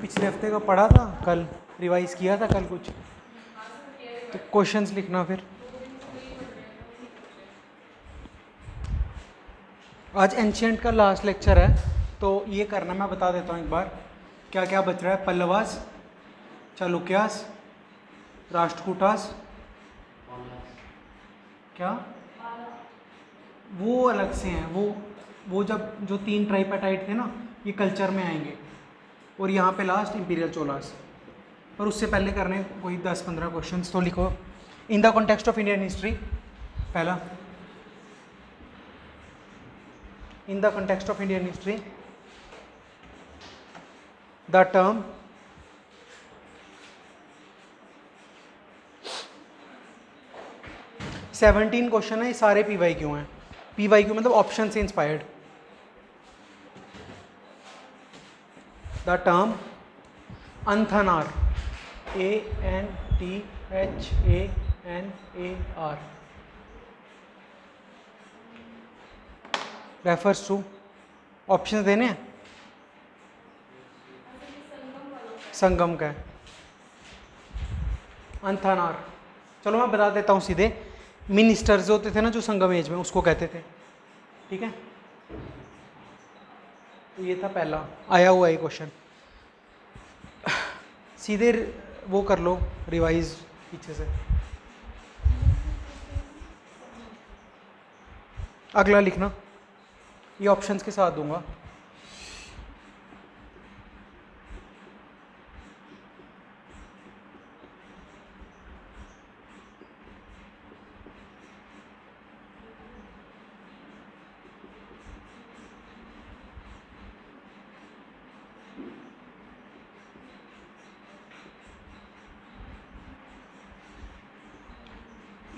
पिछले हफ़्ते का पढ़ा था, कल रिवाइज किया था, कल कुछ। तो क्वेश्चंस लिखना फिर। आज एंशियंट का लास्ट लेक्चर है तो ये करना मैं बता देता हूँ एक बार। क्या क्या बच रहा है? पल्लवास, चालुक्यास, राष्ट्रकूटास। क्या? वो अलग से हैं, वो वो जब, जो तीन ट्राइपेटाइट थे ना, ये कल्चर में आएँगे। और यहाँ पे लास्ट इंपीरियल चोलास पर उससे पहले करने कोई दस पंद्रह क्वेश्चन तो लिखो। In the context of Indian history पहला। In the context of Indian history the term seventeen question है, ये सारे पी वाई क्यू हैं। पी वाई क्यू मतलब ऑप्शन से inspired the term Anthanar A N T H A N A R refers to option देने? हैं संगम का है। अंथानार। चलो मैं बता देता हूँ सीधे। मिनिस्टर्स होते थे ना, जो संगम एज में, उसको कहते थे। ठीक है? तो ये था पहला। आया हुआ ये क्वेश्चन सीधे वो कर लो रिवाइज पीछे से। अगला लिखना। ये ऑप्शंस के साथ दूँगा।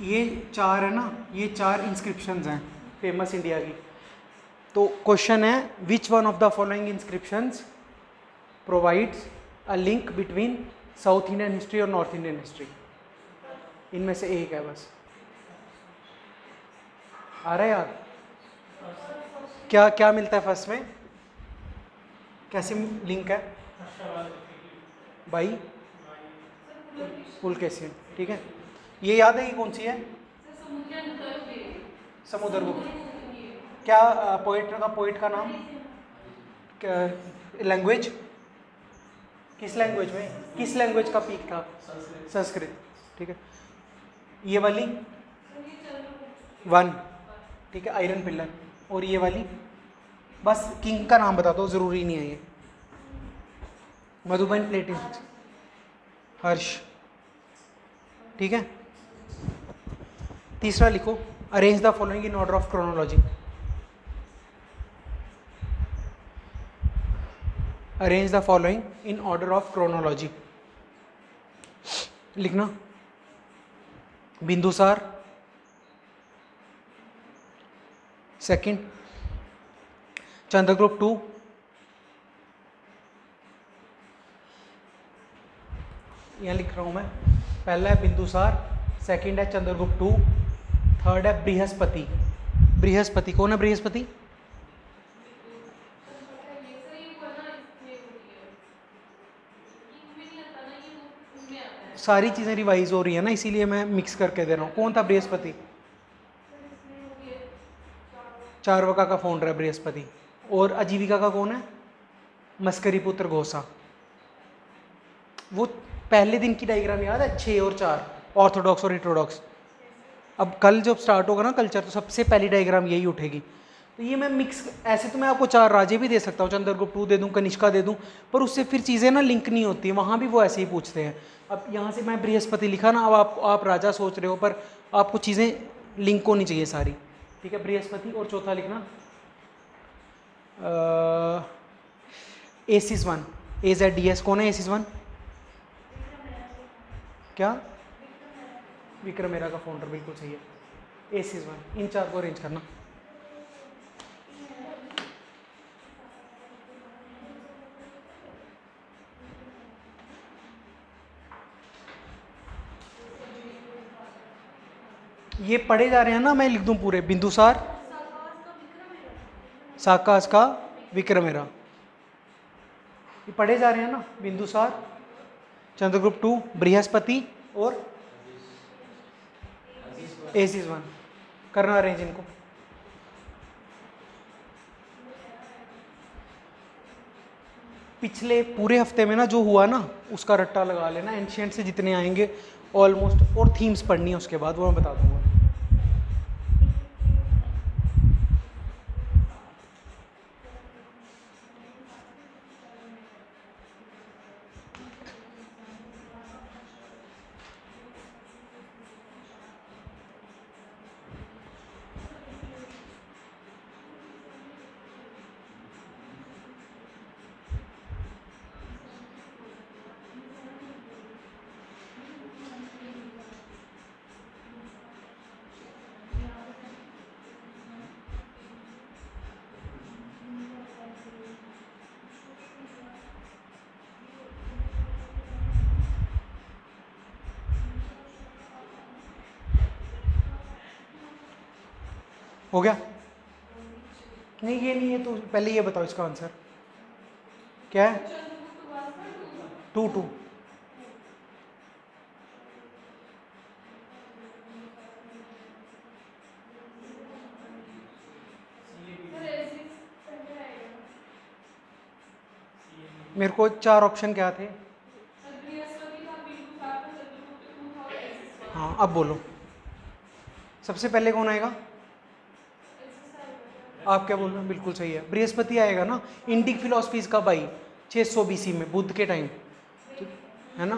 ये चार है ना, ये चार इंस्क्रिप्शन हैं फ़ेमस इंडिया की। तो क्वेश्चन है which one of the following inscriptions provides a link between south Indian history और नॉर्थ इंडियन हिस्ट्री इनमें से एक है बस। आ रहा है यार? क्या क्या मिलता है फ़र्स्ट में? कैसे लिंक है? भाई बाई कैसे ठीक है? ये याद है कि कौन सी है? समुद्र गुप्त क्या पोइट का पोइट का नाम? लैंग्वेज किस लैंग्वेज में? किस लैंग्वेज का पीक था? संस्कृत। ठीक है। ये वाली? वन। ठीक है आयरन पिल्लर और ये वाली? बस किंग का नाम बता दो ज़रूरी नहीं है ये। मधुबन प्लेटिंग हर्ष। ठीक है? तीसरा लिखो arrange the following in order of chronology arrange the following in order of chronology लिखना। बिंदुसार सेकंड चंद्रगुप्त टू यहाँ लिख रहा हूँ मैं। पहला है बिंदुसार सेकंड है चंद्रगुप्त टू थर्ड है बृहस्पति। बृहस्पति, कौन है बृहस्पति? सारी चीज़ें रिवाइज हो रही है ना, इसीलिए मैं मिक्स करके दे रहा हूँ। कौन था बृहस्पति? चारवका का फाउंडर है बृहस्पति। और आजीविका का कौन है? मस्करी पुत्र घोषा। वो पहले दिन की डायग्राम याद है? छः और चार। ऑर्थोडॉक्स और हिट्रोडॉक्स अब कल जब स्टार्ट होगा ना कल्चर तो सबसे पहली डायग्राम यही उठेगी। तो ये मैं मिक्स ऐसे तो मैं आपको चार राजे भी दे सकता हूँ, चंद्रगुप्त टू दे दूँ, कनिष्का दे दूँ, पर उससे फिर चीज़ें ना लिंक नहीं होती, वहाँ भी वो ऐसे ही पूछते हैं। अब यहाँ से मैं बृहस्पति लिखा ना, अब आप आप राजा सोच रहे हो, पर आपको चीज़ें लिंक होनी चाहिए सारी। ठीक है, बृहस्पति और चौथा लिखना। Azes one A Z D S कौन है एसिस वन क्या? विक्रम मेरा का फाउंडर बिल्कुल सही है। एसिस वन इन चार को अरेंज करना। ये पढ़े जा रहे हैं ना, मैं लिख दूँ पूरे। बिंदुसार साकास का विक्रमेरा ये पढ़े जा रहे हैं ना बिंदुसार चंद्रगुप्त टू, बृहस्पति और एसीज वन। करना अरेंज इनको। पिछले पूरे हफ़्ते में ना जो हुआ ना, उसका रट्टा लगा लेना एंशियंट से जितने आएँगे ऑलमोस्ट और थीम्स पढ़नी है उसके बाद वो मैं बता दूँगा। हो गया? नहीं, ये नहीं है तो पहले ये बताओ इसका आंसर क्या है? Two two. मेरे को चार ऑप्शन क्या थे? हाँ अब बोलो। सबसे पहले कौन आएगा? आप क्या बोल रहे हैं? बिल्कुल सही है। बृहस्पति आएगा ना इंडिक फिलोसफीज कब आई 600 बीसी में, बुद्ध के टाइम है ना?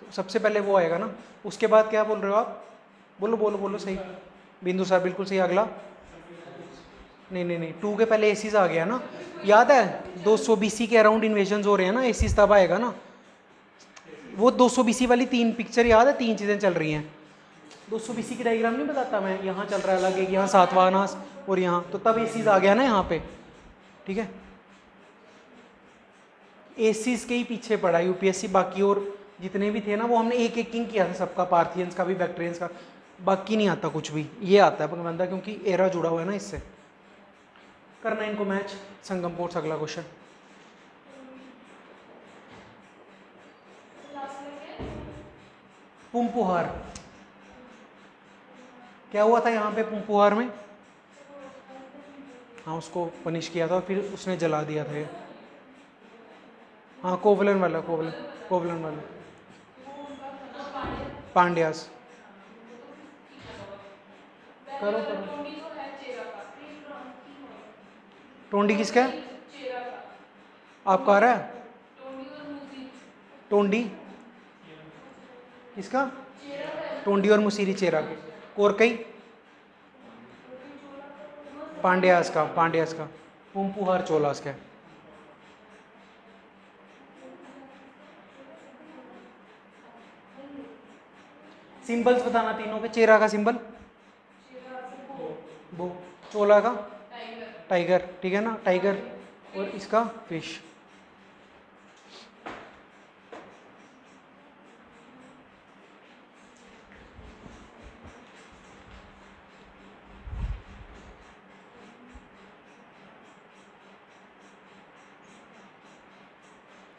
तो सबसे पहले वो आएगा ना। उसके बाद क्या बोल रहे हो आप? बोलो बोलो बोलो, सही। बिंदु सर बिल्कुल सही। अगला। नहीं नहीं नहीं। टू के पहले एसीज आ गया ना। याद है? 200 बीसी के अराउंड इन्वेजन हो रहे हैं ना एसीज तब आएगा ना। वो 200 बीसी वाली तीन पिक्चर याद है? तीन चीज़ें चल रही हैं। 200 बीसी की डायग्राम नहीं बताता मैं। यहाँ चल रहा है अलग एक, यहाँ सातवां और यहाँ। तो तब एसीज आ गया ना यहाँ पे। ठीक है? एसीज के ही पीछे पड़ा यूपीएससी बाकी और जितने भी थे ना, वो हमने एक एक किंग किया था सबका पार्थियंस का भी बैक्टेरियंस का। बाकी नहीं आता कुछ भी। ये आता है बंदा क्योंकि एरा जुड़ा हुआ है ना इससे। करना इनको मैच संगम पोर्ट्स, अगला क्वेश्चन पुम्पुहार क्या हुआ था यहाँ पे पुम्पुहार में? हाँ उसको पनिश किया था फिर उसने जला दिया था हाँ कोवलन वाला, कोवलन कोवलन वाला। पांड्यास। करो करो। टोंडी किसका है? आपका आ रहा है? टोंडी। किसका? टोंडी और मुसीरी चेरा। के और कई पांड्यास का पांड्यास का। पुम्पुहार चोलास का। सिंबल्स बताना तीनों के चेहरा का सिंबल? वो चोला का? टाइगर ठीक है ना? टाइगर और इसका फ़िश।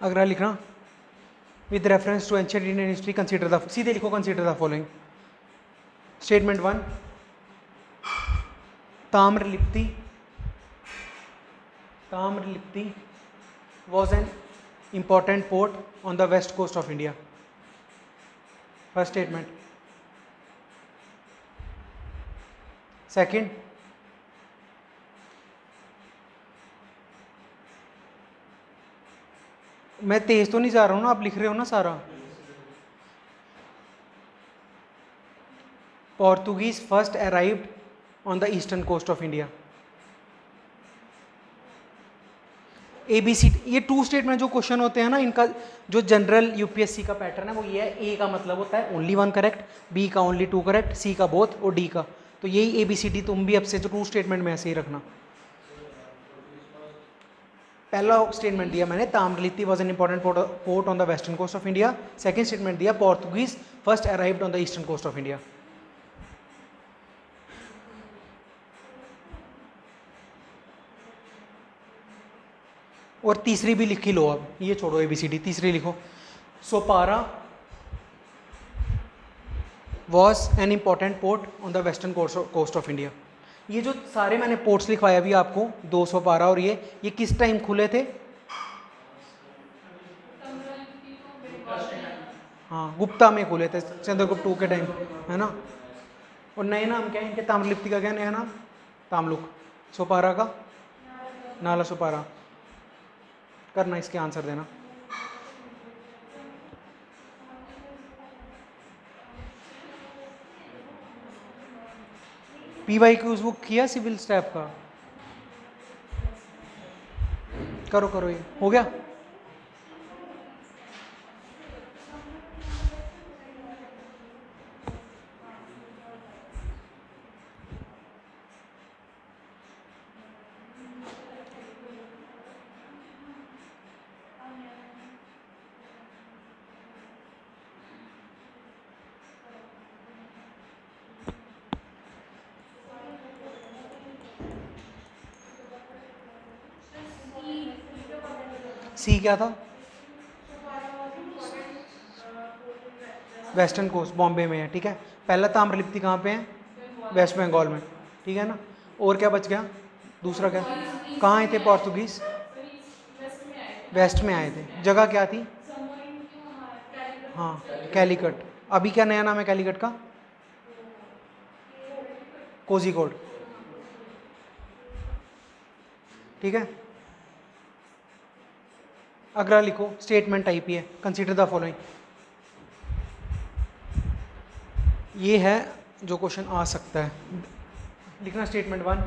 अगला लिखना with reference to ancient Indian history consider the सीधे लिखो consider the following statement one Tamralipti Tamralipti was an important port on the west coast of India. First statement. Second, मैं तेज तो नहीं जा रहा हूँ ना, आप लिख रहे हो ना सारा। Portuguese first arrived on the eastern coast of India A B C ये टू स्टेट में जो क्वेश्चन होते हैं ना, इनका जो जनरल यूपीएससी का पैटर्न है, वो ये है ए का मतलब होता है ओनली वन करेक्ट बी का ओनली टू करेक्ट सी का बोथ और डी का। तो यही ए बी सी डी तुम भी अब से जो टू स्टेटमेंट में ऐसे ही रखना। पहला स्टेटमेंट दिया मैंने Tamralipti was an important port on the western coast of India second statement दिया Portuguese first arrived on the eastern coast of India और तीसरी भी लिखी लो अब, ये छोड़ो ए बी सी डी तीसरी लिखो। Sopara was an important port on the western coast of India ये जो सारे मैंने पोर्ट्स लिखवाए अभी आपको, दो सौ बारह, और ये ये किस टाइम खुले थे? हाँ गुप्ता में खुले थे, चंद्रगुप्त टू के टाइम है ना? और नए नाम क्या है इनके? ताम्रलिप्ति का क्या नया नाम? तामलुक। सोपारा का? नाला सोपारा करना इसके आंसर देना। पी वाई क्यूज वो किया सिविल स्टैप का? करो करो ये। हो गया? सी क्या था? वेस्टर्न कोस्ट बॉम्बे में है, ठीक है? पहला ताम्रलिप्ति कहाँ पे है? वेस्ट बंगाल में, ठीक है ना? और क्या बच गया? दूसरा क्या? कहाँ आए थे पोर्तुगीज वेस्ट में आए थे। जगह क्या थी? हाँ कैलिकट अभी क्या नया नाम है कैलिकट का? कोजिकोड ठीक है? अगला लिखो स्टेटमेंट टाइप ही है कंसीडर द फॉलोइंग ये है जो क्वेश्चन आ सकता है। लिखना statement one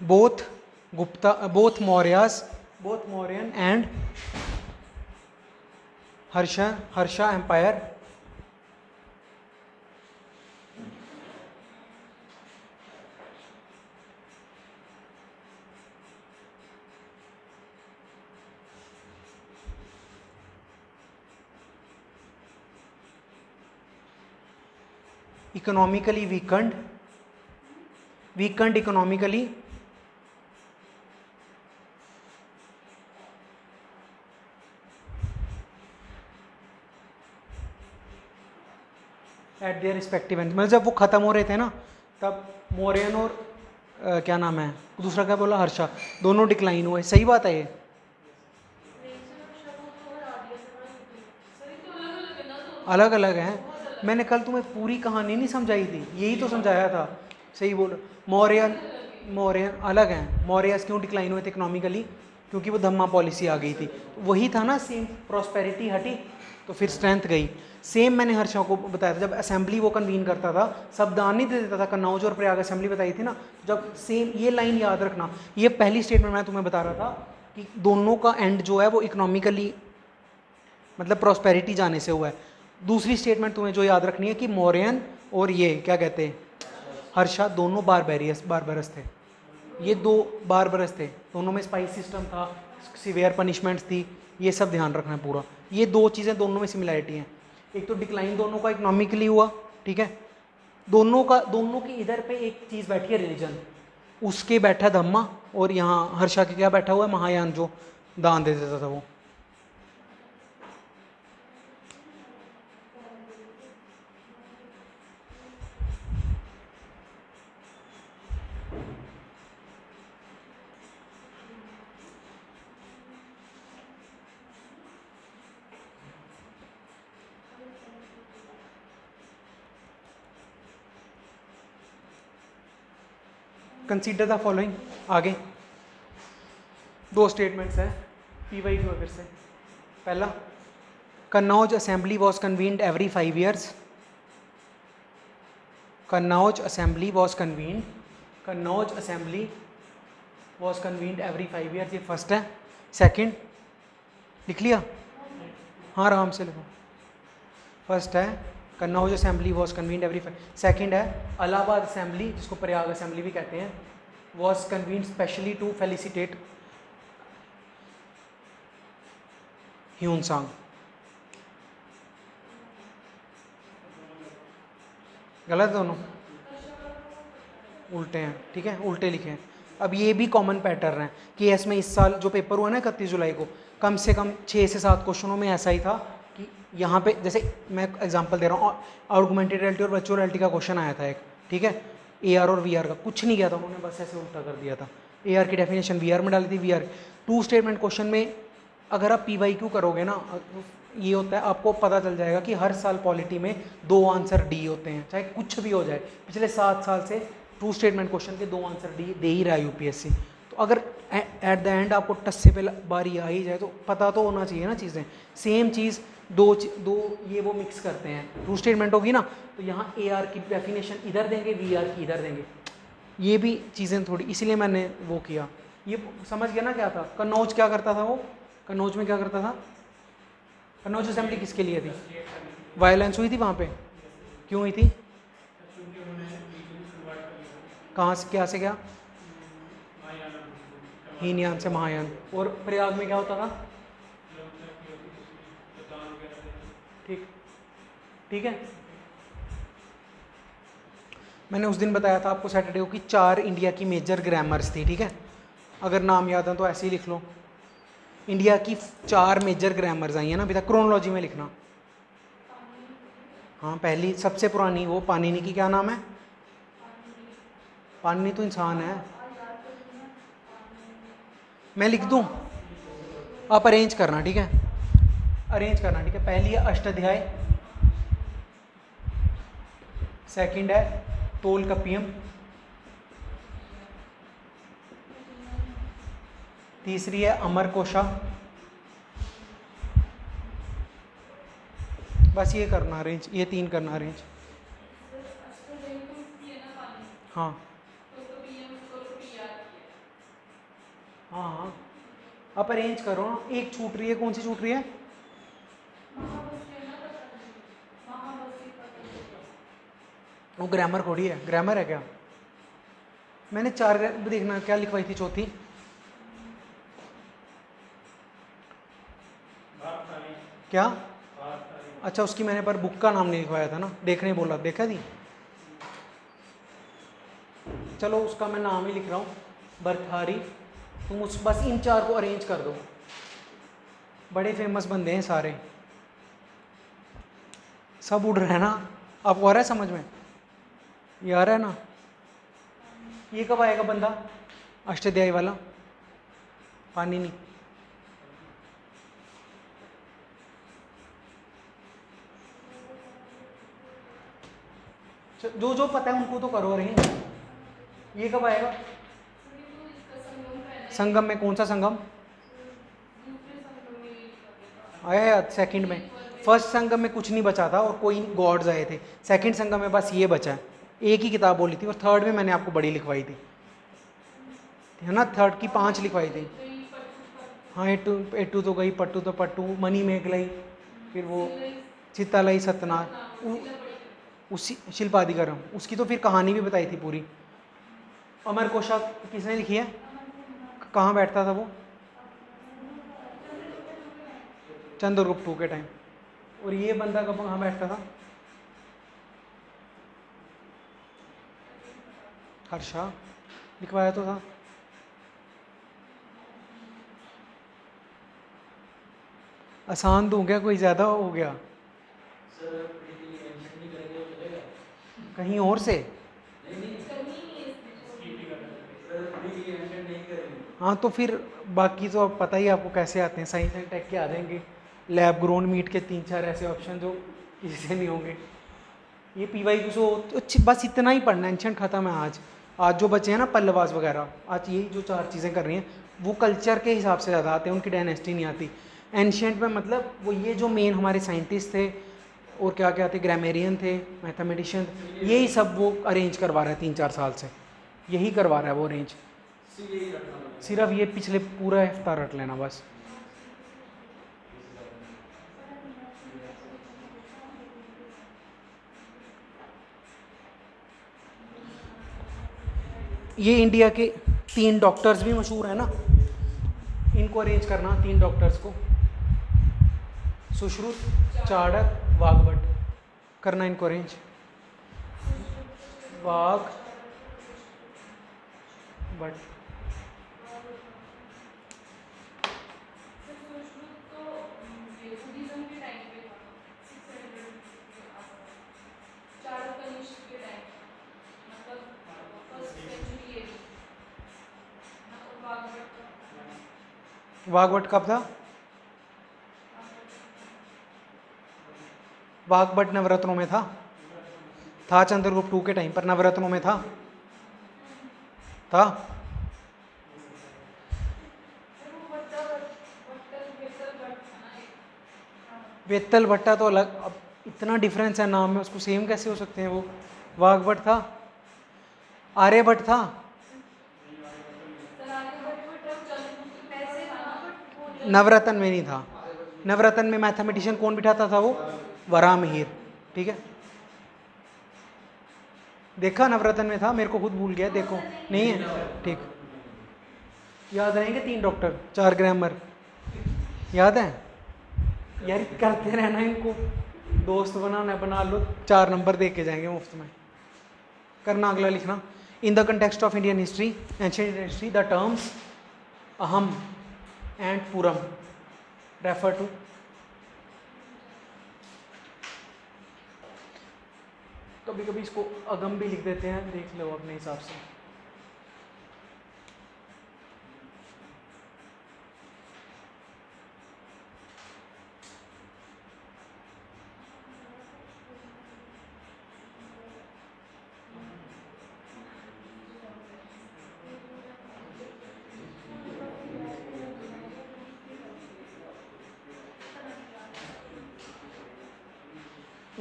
both Gupta both Mauryas both Mauryan and Harsha Harsha empire economically weakened weakened economically at their respective end मतलब जब वो ख़त्म हो रहे थे ना तब मोरियन और अ, क्या नाम है दूसरा क्या बोला हर्षा दोनों डिक्लाइन हुए। सही बात है ये? अलग अलग हैं। मैंने कल तुम्हें पूरी कहानी नहीं समझाई थी, यही तो समझाया था। सही बोलो, मौर्य मौर्य अलग हैं। मौर्यस क्यों डिक्लाइन हुए थे इकोनॉमिकली क्योंकि वो धम्मा पॉलिसी आ गई थी। वही था ना सेम प्रॉस्पेरिटी हटी तो फिर स्ट्रेंथ गई। सेम मैंने हर्षा को बताया था, जब असेंबली वो कन्वीन करता था सब दान नहीं दे देता था, कन्नौज और प्रयाग असेंबली बताई थी ना, जब सेम ये लाइन याद रखना। ये पहली स्टेटमेंट मैं तुम्हें बता रहा था कि दोनों का एंड जो है वो इकोनॉमिकली मतलब प्रॉस्पेरिटी जाने से हुआ है। दूसरी स्टेटमेंट तुम्हें जो याद रखनी है कि मौर्यन और ये, क्या कहते हैं? हर्षा दोनों बार बारबेरियस बारबरस थे। ये दो बारबरस थे। दोनों में स्पाइस सिस्टम था सिवियर पनिशमेंट्स थी, ये सब ध्यान रखना है पूरा। ये दो चीज़ें दोनों में सिमिलैरिटी हैं। एक तो डिक्लाइन दोनों का इकोनॉमिकली हुआ, ठीक है? दोनों का, दोनों की इधर पे एक चीज़ बैठी है रिलीजन उसके बैठा धम्मा और यहाँ हर्षा के क्या बैठा हुआ है? महायान जो दान दे देता था वो। कंसीडर द फॉलोइंग आगे। दो स्टेटमेंट्स हैं, पी वाई क्यू फिर से। पहला, Kannauj assembly was convened every five years Kannauj assembly was convene Kannauj assembly was convened every five years ये फ़र्स्ट है। सेकंड लिख लिया? हाँ आराम से लिखो। फ़र्स्ट है Kannauj assembly was convened every second है अलाहाबाद असेंबली जिसको प्रयाग असेंबली भी कहते हैं was convened specially to felicitate Hiuen Tsang गलत दोनों? उल्टे हैं, ठीक है? उल्टे लिखे हैं। अब ये भी कॉमन पैटर्न है कि इसमें इस साल जो पेपर हुआ ना इकतीस जुलाई को, कम से कम छः से सात क्वेश्चनों में ऐसा ही था यहाँ पे, जैसे मैं एग्जांपल दे रहा हूँ आर्गुमेंटेड रियलिटी और वर्चुअल रियलिटी का क्वेश्चन आया था एक, ठीक है? एआर और वीआर का, कुछ नहीं किया था उन्होंने, बस ऐसे उल्टा कर दिया था। एआर की डेफिनेशन वीआर में डाली थी वीआर टू स्टेटमेंट क्वेश्चन में अगर आप पी वाई क्यू करोगे ना, ये होता है, आपको पता चल जाएगा कि हर साल पॉलिटी में दो आंसर डी होते हैं, चाहे कुछ भी हो जाए। पिछले सात साल से टू स्टेटमेंट क्वेश्चन के दो आंसर डी दे ही रहा है यूपीएससी तो अगर एट द एंड आपको टस से पे बारी आ ही जाए तो पता तो होना चाहिए ना चीज़ें। सेम चीज़ दो दो ये वो मिक्स करते हैं। टू स्टेटमेंट होगी ना तो यहाँ ए आर की डेफिनेशन इधर देंगे वी आर की इधर देंगे। ये भी चीज़ें थोड़ी, इसीलिए मैंने वो किया। ये समझ गया ना क्या था? कन्नौज क्या करता था वो? कन्नौज में क्या करता था? कन्नौज असेंबली किसके लिए थी? वायलेंस हुई थी वहाँ पे? क्यों हुई थी? कहाँ से, क्या से क्या? हीनयान से महायान। और प्रयाग में क्या होता था? ठीक है? मैंने उस दिन बताया था आपको सैटरडे को कि चार इंडिया की मेजर ग्रामर्स थी, ठीक है? अगर नाम याद है तो ऐसे ही लिख लो। इंडिया की चार मेजर ग्रामर्स आई हैं ना, अभी तक क्रोनोलॉजी में लिखना। हाँ पहली, सबसे पुरानी वो पानिनी की क्या नाम है? पानिनी तो इंसान है। मैं लिख दूँ? आप अरेंज करना, ठीक है? अरेंज करना, ठीक है? पहली है अष्टाध्याय। सेकंड है, तोल कपियम। तीसरी है, अमर कोशा। बस ये करना अरेंज ये तीन करना अरेंज हाँ। हाँ हाँ। आप अरेंज करो एक छूट रही है, कौन सी छूट रही है? वो ग्रामर थोड़ी है ग्रामर है क्या? मैंने चार देखना, क्या लिखवाई थी चौथी? क्या? अच्छा उसकी मैंने पर बुक का नाम नहीं लिखवाया था ना, देखने बोला, देखा थी चलो, उसका मैं नाम ही लिख रहा हूँ, बर्थारी। तुम उस, बस इन चार को अरेंज कर दो। बड़े फ़ेमस बंदे हैं सारे। सब उड़ रहे हैं ना? आपको आ रहा है समझ में? ये आ रहा है ना। ये कब आएगा बंदा? अष्टाध्यायी वाला। पानी नहीं। जो जो पता है उनको तो करो रही। ये कब आएगा? संगम में कौन सा संगम? आया सेकंड में। फ़र्स्ट संगम में कुछ नहीं बचा था और कोई गॉड्स आए थे। सेकंड संगम में बस ये बचा है। एक ही किताब बोली थी और थर्ड में मैंने आपको बड़ी लिखवाई थी। है ना? थर्ड की पाँच लिखवाई थी। हाँ एटू एटू तो गई, पट्टू तो पट्टू मनी मेघ लई, फिर वो चित्तालई सत्यनाथ उसी शिल्पाधिकरम उसकी तो फिर कहानी भी बताई थी पूरी। अमर कोशा किसने लिखी है? कहाँ बैठता था वो? चंद्रगुप्त टू के टाइम और ये बंदा कब कहाँ बैठता था? हर्षा लिखवाया तो था। आसान तो हो गया कोई ज़्यादा हो गया। कहीं और से? हाँ तो फिर बाकी तो आप पता ही आपको कैसे आते हैं। साइंस एंड टेक के आ जाएँगे। लैब ग्रोन मीट के तीन चार ऐसे ऑप्शन जो किसी से नहीं होंगे। ये पी वाई सो तो बस इतना ही पढ़ना एंशंट ख़त्म है आज। आज जो बचे हैं ना पल्लवास वगैरह, आज यही जो चार चीज़ें कर रही हैं, वो कल्चर के हिसाब से ज़्यादा आते हैं, उनकी डायनेस्टी नहीं आती। एंशंट में मतलब वो ये जो मेन हमारे साइंटिस्ट थे, और क्या क्या थे ग्रामेरियन थे मैथमेटिशियन यही सब वो अरेंज करवा रहा है तीन चार साल से। यही करवा रहा है वो अरेंज सिर्फ़ ये पिछले पूरा हफ़्ता रट लेना बस। ये इंडिया के तीन डॉक्टर्स भी मशहूर हैं ना। इनको अरेंज करना तीन डॉक्टर्स को। सुश्रुत चाड़क वाघभट करना इनको अरेंज वाघ बट वाघवट कब था? वाघवट नवरत्नों में था। था चंद्रगुप्त टू के टाइम पर, नवरत्नों में था। था? वेत्तल भट्टा तो अलग, अब इतना डिफरेंस है, नाम में उसको सेम कैसे हो सकते हैं वो? वाघभट था। आर्यभट्ट था। नवरत्न में नहीं था। नवरत्न में मैथमेटिशियन कौन बिठाता था वो? वरा मिहिर ठीक है? देखा नवरत्न में था? मेरे को खुद भूल गया, देखो। नहीं है? ठीक। याद रहेंगे तीन डॉक्टर चार ग्रामर याद है? यार, करते रहना इनको। दोस्त बनाना बना लो। चार नंबर दे के जाएँगे मुफ़्त में। करना अगला लिखना। In the context of Indian history ancient history the terms Aham. And Puram refer to कभी कभी इसको अगम भी लिख देते हैं, देख लो अपने हिसाब से।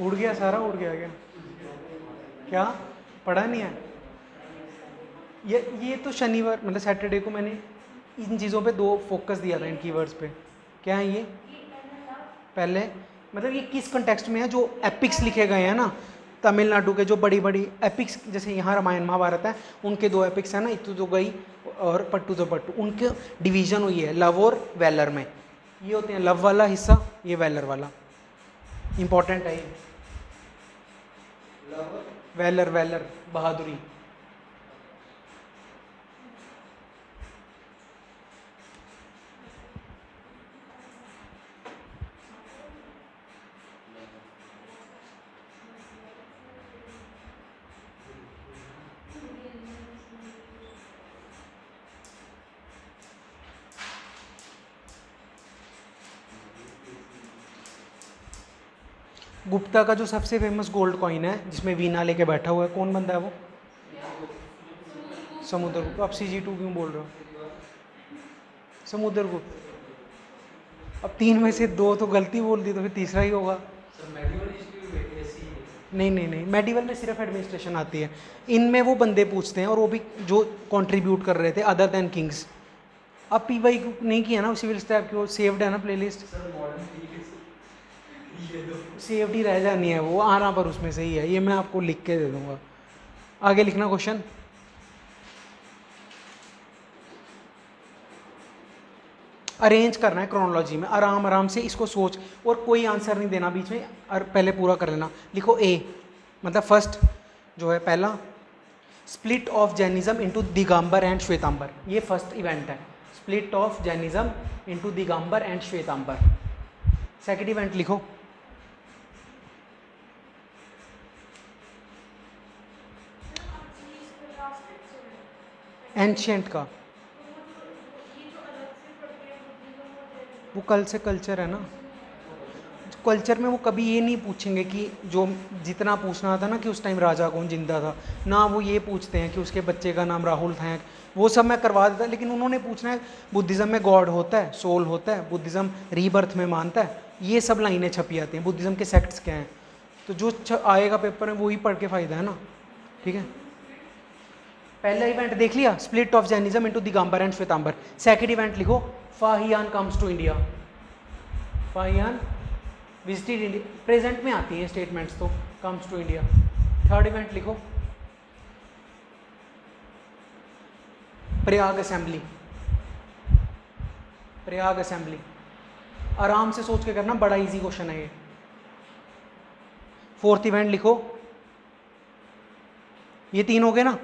उड़ गया, सारा उड़ गया क्या? क्या? पढ़ा नहीं है? ये ये तो शनिवार मतलब सैटरडे को मैंने इन चीज़ों पे दो फोकस दिया था, इन कीवर्ड्स पे। क्या है ये? पहले मतलब ये किस कंटेक्स्ट में है, जो एपिक्स लिखे गए हैं ना? तमिलनाडु के जो बड़ी बड़ी एपिक्स जैसे यहाँ रामायण महाभारत है, उनके दो एपिक्स हैं ना इतु तो गई और पट्टू तो पट्टू उनके डिवीज़न हुई है, लव और वेलर में। ये होते हैं, लव वाला हिस्सा, ये वेलर वाला। इंपॉर्टेंट है ये। वेलर वेलर बहादुरी। गुप्ता का जो सबसे फ़ेमस गोल्ड कॉइन है जिसमें वीना लेके बैठा हुआ है कौन बंदा है वो? समुद्रगुप्त। आप सी जी टू क्यों बोल रहे हो? समुद्रगुप्त। अब तीन में से दो तो गलती बोल दी तो फिर तीसरा ही होगा। नहीं नहीं नहीं। मेडिवल में सिर्फ़ एडमिनिस्ट्रेशन आती है। इनमें वो बंदे पूछते हैं और वो भी जो कंट्रीब्यूट कर रहे थे अदर देन किंग्स अब पी वाई नहीं किया ना सिविल स्टैप की वो सेव्ड है ना प्ले लिस्ट सेफ्टी रह जानी है, वो आना पर उसमें से ही है। ये मैं आपको लिख के दे दूँगा। आगे लिखना क्वेश्चन अरेंज करना है क्रोनोलॉजी में। आराम आराम से इसको सोच और कोई आंसर नहीं देना बीच में। और पहले पूरा कर लेना। लिखो ए मतलब फ़र्स्ट जो है पहला split of Jainism into Digambar and Shvetambar. ये फ़र्स्ट इवेंट है। Split of Jainism into Digambar and Shvetambar. Second event लिखो। एंशियंट का। वो कल से कल्चर है ना। कल्चर में वो कभी ये नहीं पूछेंगे कि जो जितना पूछना था ना कि उस टाइम राजा कौन ज़िंदा था, ना वो ये पूछते हैं कि उसके बच्चे का नाम राहुल था वो सब मैं करवा देता, लेकिन उन्होंने पूछना है, बुद्धिज़्म में गॉड होता है, सोल होता है, बुद्धिज़्म रीबर्थ में मानता है, ये सब लाइनें छपी आती हैं, बुद्धिज़्म के सेक्ट्स क्या हैं? तो जो आएगा पेपर में वही पढ़ के फ़ायदा है ना, ठीक है? पहला इवेंट देख लिया? Split of Jainism into Digambar and Shvetambar second event लिखो Fahien comes to India Fahien visited India present में आती हैं स्टेटमेंट्स तो comes to India third event लिखो प्रयाग असेंबली प्रयाग असेंबली आराम से सोच के करना, बड़ा इजी क्वेश्चन है ये. फोर्थ इवेंट लिखो, ये तीन हो गए ना?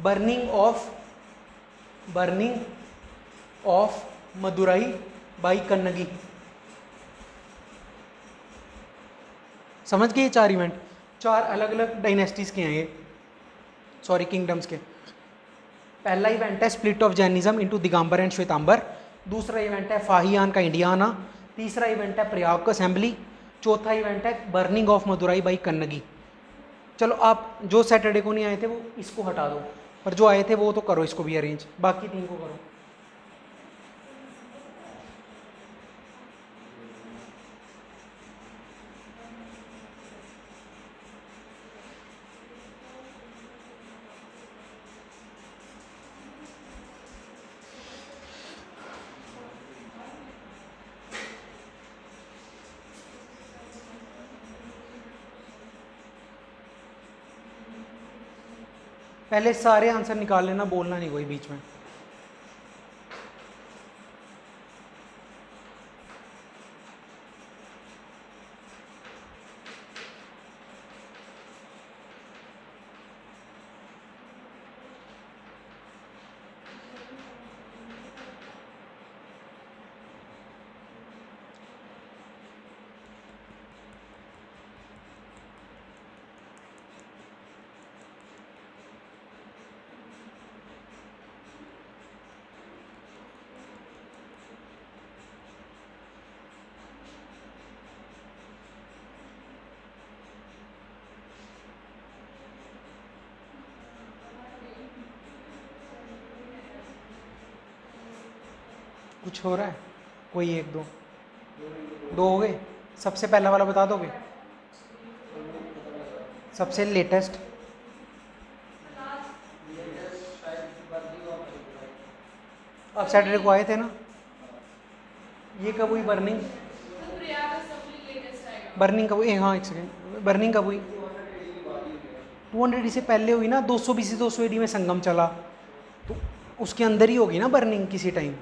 Burning of burning of Madurai by Kannagi समझ गए चार इवेंट चार अलग अलग डायनेस्टीज के हैं ये। सॉरी किंगडम्स के। पहला इवेंट है split of Jainism into Digambar and Shvetambar. दूसरा इवेंट है फाहियान का इंडिया आना तीसरा इवेंट है प्रयाग का असेंबली चौथा इवेंट है burning of Madurai by Kannagi चलो आप जो सैटरडे को नहीं आए थे, वो इसको हटा दो। और जो आए थे वो तो करो इसको भी अरेंज बाकी तीन को करो। पहले सारे आंसर निकाल लेना बोलना नहीं कोई बीच में। कुछ हो रहा है? कोई एक दो। दो हो गए? सबसे पहला वाला बता दोगे? सबसे लेटेस्ट। अब सैटरडे को आए थे ना? ये कब हुई बर्निंग? बर्निंग कब हुई? हाँ एक सेकेंड बर्निंग कब हुई? टू हंड्रेड से पहले हुई ना? दो सौ बीस दो सौ एडी में संगम चला। तो उसके अंदर ही होगी ना बर्निंग किसी टाइम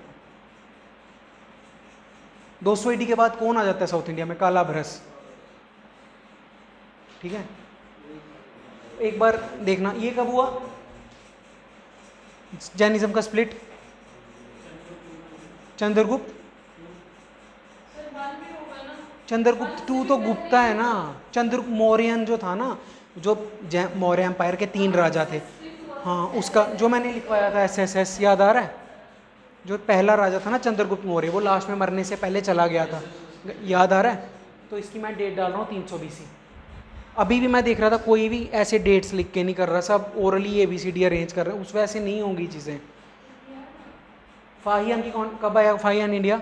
200 एडी के बाद कौन आ जाता है साउथ इंडिया में? काला भरस ठीक है? एक बार देखना। ये कब हुआ? जैनिज्म का स्प्लिट चंद्रगुप्त। चंद्रगुप्त टू तो गुप्ता है ना। चंद्र मौर्यन जो था ना, जो मौर्य एम्पायर के तीन राजा थे। हाँ उसका, जो मैंने लिखवाया था एस एस एस याद आ रहा है? जो पहला राजा था ना चंद्रगुप्त मौर्य, वो लास्ट में मरने से पहले चला गया था। याद आ रहा है? तो इसकी मैं डेट डाल रहा हूँ, तीन सौ अभी भी मैं देख रहा था, कोई भी ऐसे डेट्स लिख के नहीं कर रहा, सब orally A B C D arrange कर रहे हैं, उस वजह से नहीं होंगी चीज़ें। फाहियान की कौन, कब आया फाहियान इंडिया?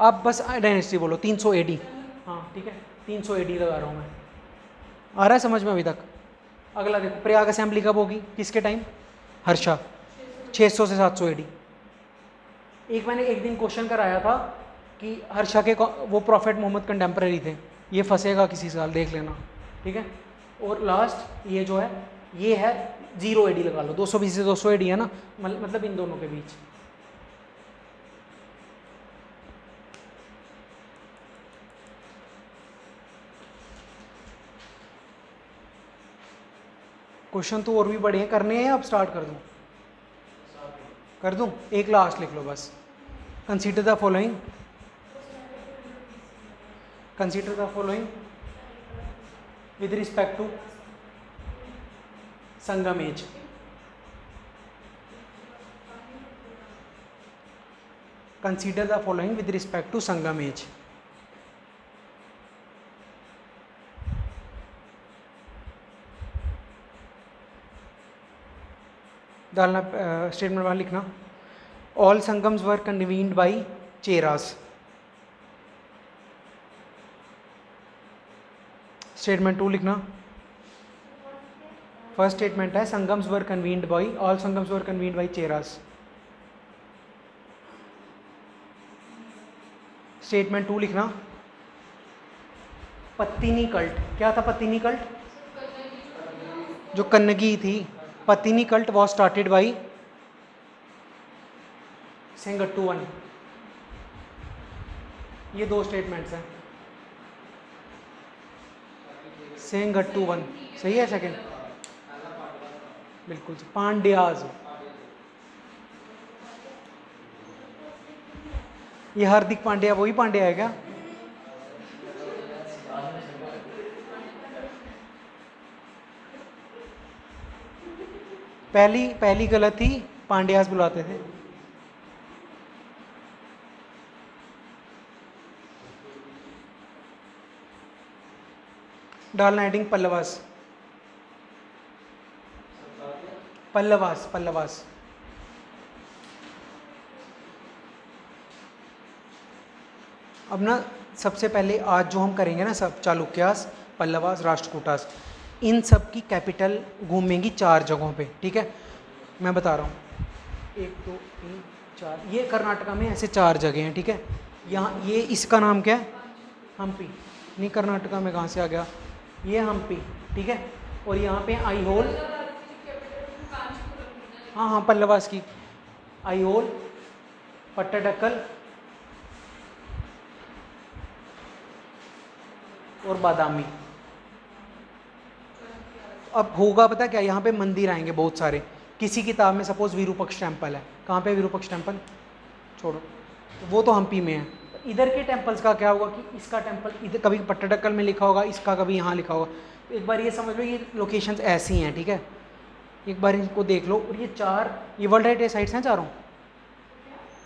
आप बस डायनेस्टी बोलो, तीन सौ ए डी हाँ ठीक है, तीन सौ ए डी लगा रहा हूँ मैं। आ रहा है समझ में अभी तक? अगला देखो, प्रयाग असेंबली कब होगी? किसके टाइम हर्षा। 600 से 700 एडी एक मैंने एक दिन क्वेश्चन कराया था कि हर्षा के वो प्रॉफिट मोहम्मद कंटेम्प्रेरी थे। ये फंसेगा किसी साल, देख लेना। ठीक है? और लास्ट ये जो है, ये है ज़ीरो एडी लगा लो। 220 से 200 एडी है ना? मतलब इन दोनों के बीच। क्वेश्चन तो और भी बड़े हैं। करने हैं अब स्टार्ट कर दूँ? कर दूँ? एक लास्ट लिख लो बस। Consider the following consider the following with respect to Sangam age consider the following with respect to Sangam age डालना स्टेटमेंट वन लिखना। All Sangams were convened by Cheras statement two लिखना। फ़र्स्ट स्टेटमेंट है, Sangams were convened by all Sangams were convened by Cheras statement two लिखना। Pattini cult क्या था पत्तिनी cult जो कन्नगी थी। Patini cult was started by Sengattu one. ये दो statements हैं। सेंगट्टू वन सही है सेकंड बिल्कुल पांड्याज ये हार्दिक पांड्या वही पांड्या है क्या? पहली पहली गलती पांड्यास बुलाते थे। डाल हेडिंग पल्लवास। पल्लवास पल्लवास। अब ना, सबसे पहले आज जो हम करेंगे ना सब, चालुक्यास, पल्लवास, राष्ट्रकूटास। इन सब की कैपिटल घूमेंगी चार जगहों पे ठीक है? मैं बता रहा हूँ। एक दो तो, तीन चार ये कर्नाटका में ऐसे चार जगह हैं ठीक है? यहाँ ये इसका नाम क्या है? हम्पी। नहीं कर्नाटका में कहाँ से आ गया? ये हम्पी ठीक है? और यहाँ पे आई होल हाँ हाँ पल्लवास की। आई होल पट्टाडक्कल और बादामी। अब होगा, पता क्या, यहाँ पे मंदिर आएँगे बहुत सारे। किसी किताब में सपोज़ विरूपक्ष टेंपल है। कहाँ पे विरूपक्ष टेंपल छोड़ो। वो तो हम्पी में है। इधर के टेम्पल्स का क्या होगा कि इसका टेंपल इधर कभी पट्टाडक्कल में लिखा होगा, इसका कभी यहाँ लिखा होगा। तो एक बार ये समझ लो, ये लोकेशंस ऐसी हैं, ठीक है? एक बार इनको देख लो। और ये चार, ये वर्ल्ड हेरिटेज साइट्स हैं चारों?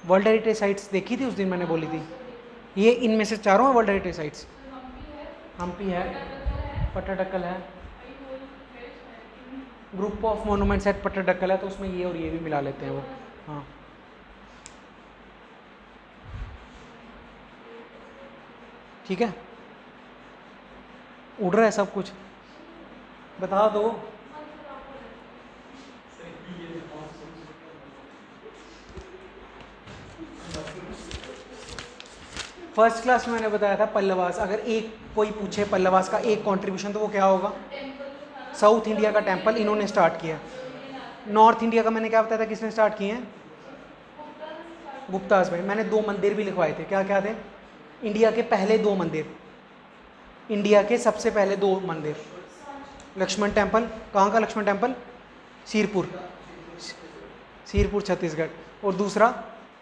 वर्ल्ड हेरिटेज साइट्स देखी थी उस दिन मैंने बोली थी? ये इनमें से चारों हैं वर्ल्ड हेरिटेज साइट्स हम्पी है। पट्टाडक्कल है। Group of monuments at Pattadakal है तो उसमें ये और ये भी मिला लेते हैं वो। हाँ। ठीक है? उड़ रहा है सब कुछ। बता दो। फ़र्स्ट क्लास में मैंने बताया था पल्लवास। अगर एक कोई पूछे पल्लवास का एक कंट्रीब्यूशन तो वो क्या होगा? साउथ इंडिया का टेंपल इन्होंने स्टार्ट किया नॉर्थ इंडिया का मैंने क्या बताया था, किसने स्टार्ट किए हैं? गुप्ताज भाई। मैंने दो मंदिर भी लिखवाए थे। क्या क्या थे? इंडिया के पहले दो मंदिर। इंडिया के सबसे पहले दो मंदिर। लक्ष्मण टेंपल कहाँ का लक्ष्मण टेंपल सिरपुर। सिरपुर, छत्तीसगढ़। और दूसरा,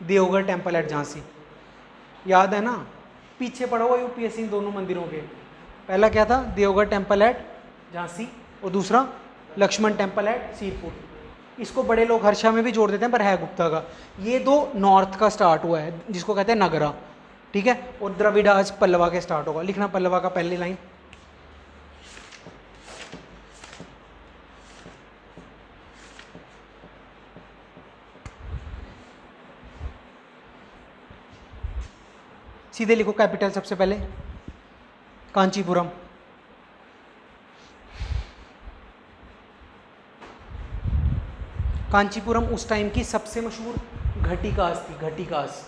देवगढ़ टेंपल एट झांसी। याद है ना? पीछे पड़ा हुआ यूपीएससी दोनों मंदिरों के। पहला क्या था? Deogarh temple at Jhansi. और दूसरा, लक्ष्मण टेंपल है सीरपुर इसको बड़े लोग हर्षा में भी जोड़ देते हैं, पर है गुप्ता का। ये दो नॉर्थ का स्टार्ट हुआ है, जिसको कहते हैं नगरा। ठीक है? और द्रविडाज पल्लवा के स्टार्ट होगा। लिखना पल्लवा का पहली लाइन सीधे लिखो कैपिटल सबसे पहले, कांचीपुरम. कांचीपुरम उस टाइम की सबसे मशहूर घटिकास थी, घटिकास।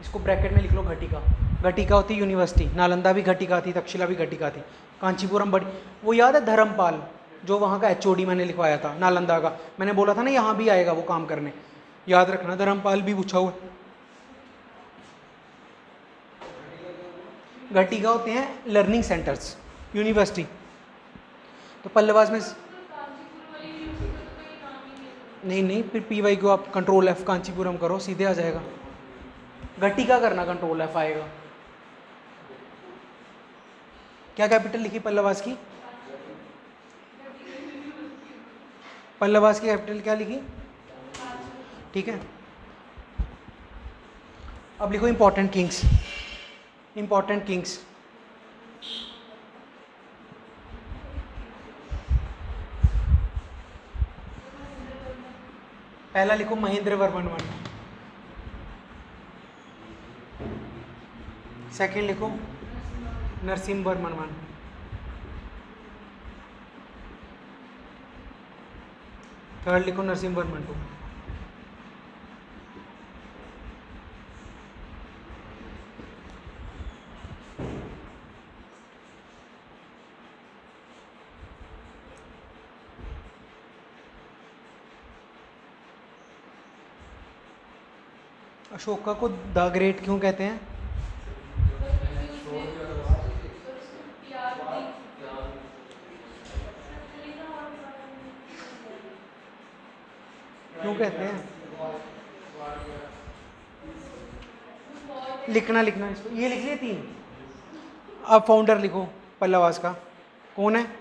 इसको ब्रैकेट में लिख लो, घटिका। घटिका होती यूनिवर्सिटी नालंदा भी घटिका थी, तक्षशिला भी घटिका थी। कांचीपुरम बड़ी, वो याद है धर्मपाल, जो वहाँ का एचओडी मैंने लिखवाया था, नालंदा का। मैंने बोला था ना, यहाँ भी आएगा वो काम करने। याद रखना, धर्मपाल भी पूछा हुआ। घटिका होते हैं लर्निंग सेंटर्स यूनिवर्सिटी तो पल्लवास में नहीं नहीं, फिर पी वाई को आप कंट्रोल एफ़ कांचीपुरम करो, सीधे आ जाएगा। घटी का करना कंट्रोल एफ़ आएगा। क्या कैपिटल लिखी पल्लवास की? पल्लवास की कैपिटल क्या लिखी? ठीक है। अब लिखो इंपॉर्टेंट किंग्स इंपॉर्टेंट किंग्स पहला लिखो महेंद्र वर्मन वन। सेकंड लिखो नरसिंह वर्मन वन। थर्ड लिखो नरसिंह वर्मन टू अशोका को द ग्रेट क्यों कहते हैं? क्यों कहते हैं? लिखना लिखना इसको। ये लिख लिए तीन। अब फाउंडर लिखो, पल्लवास का। कौन है?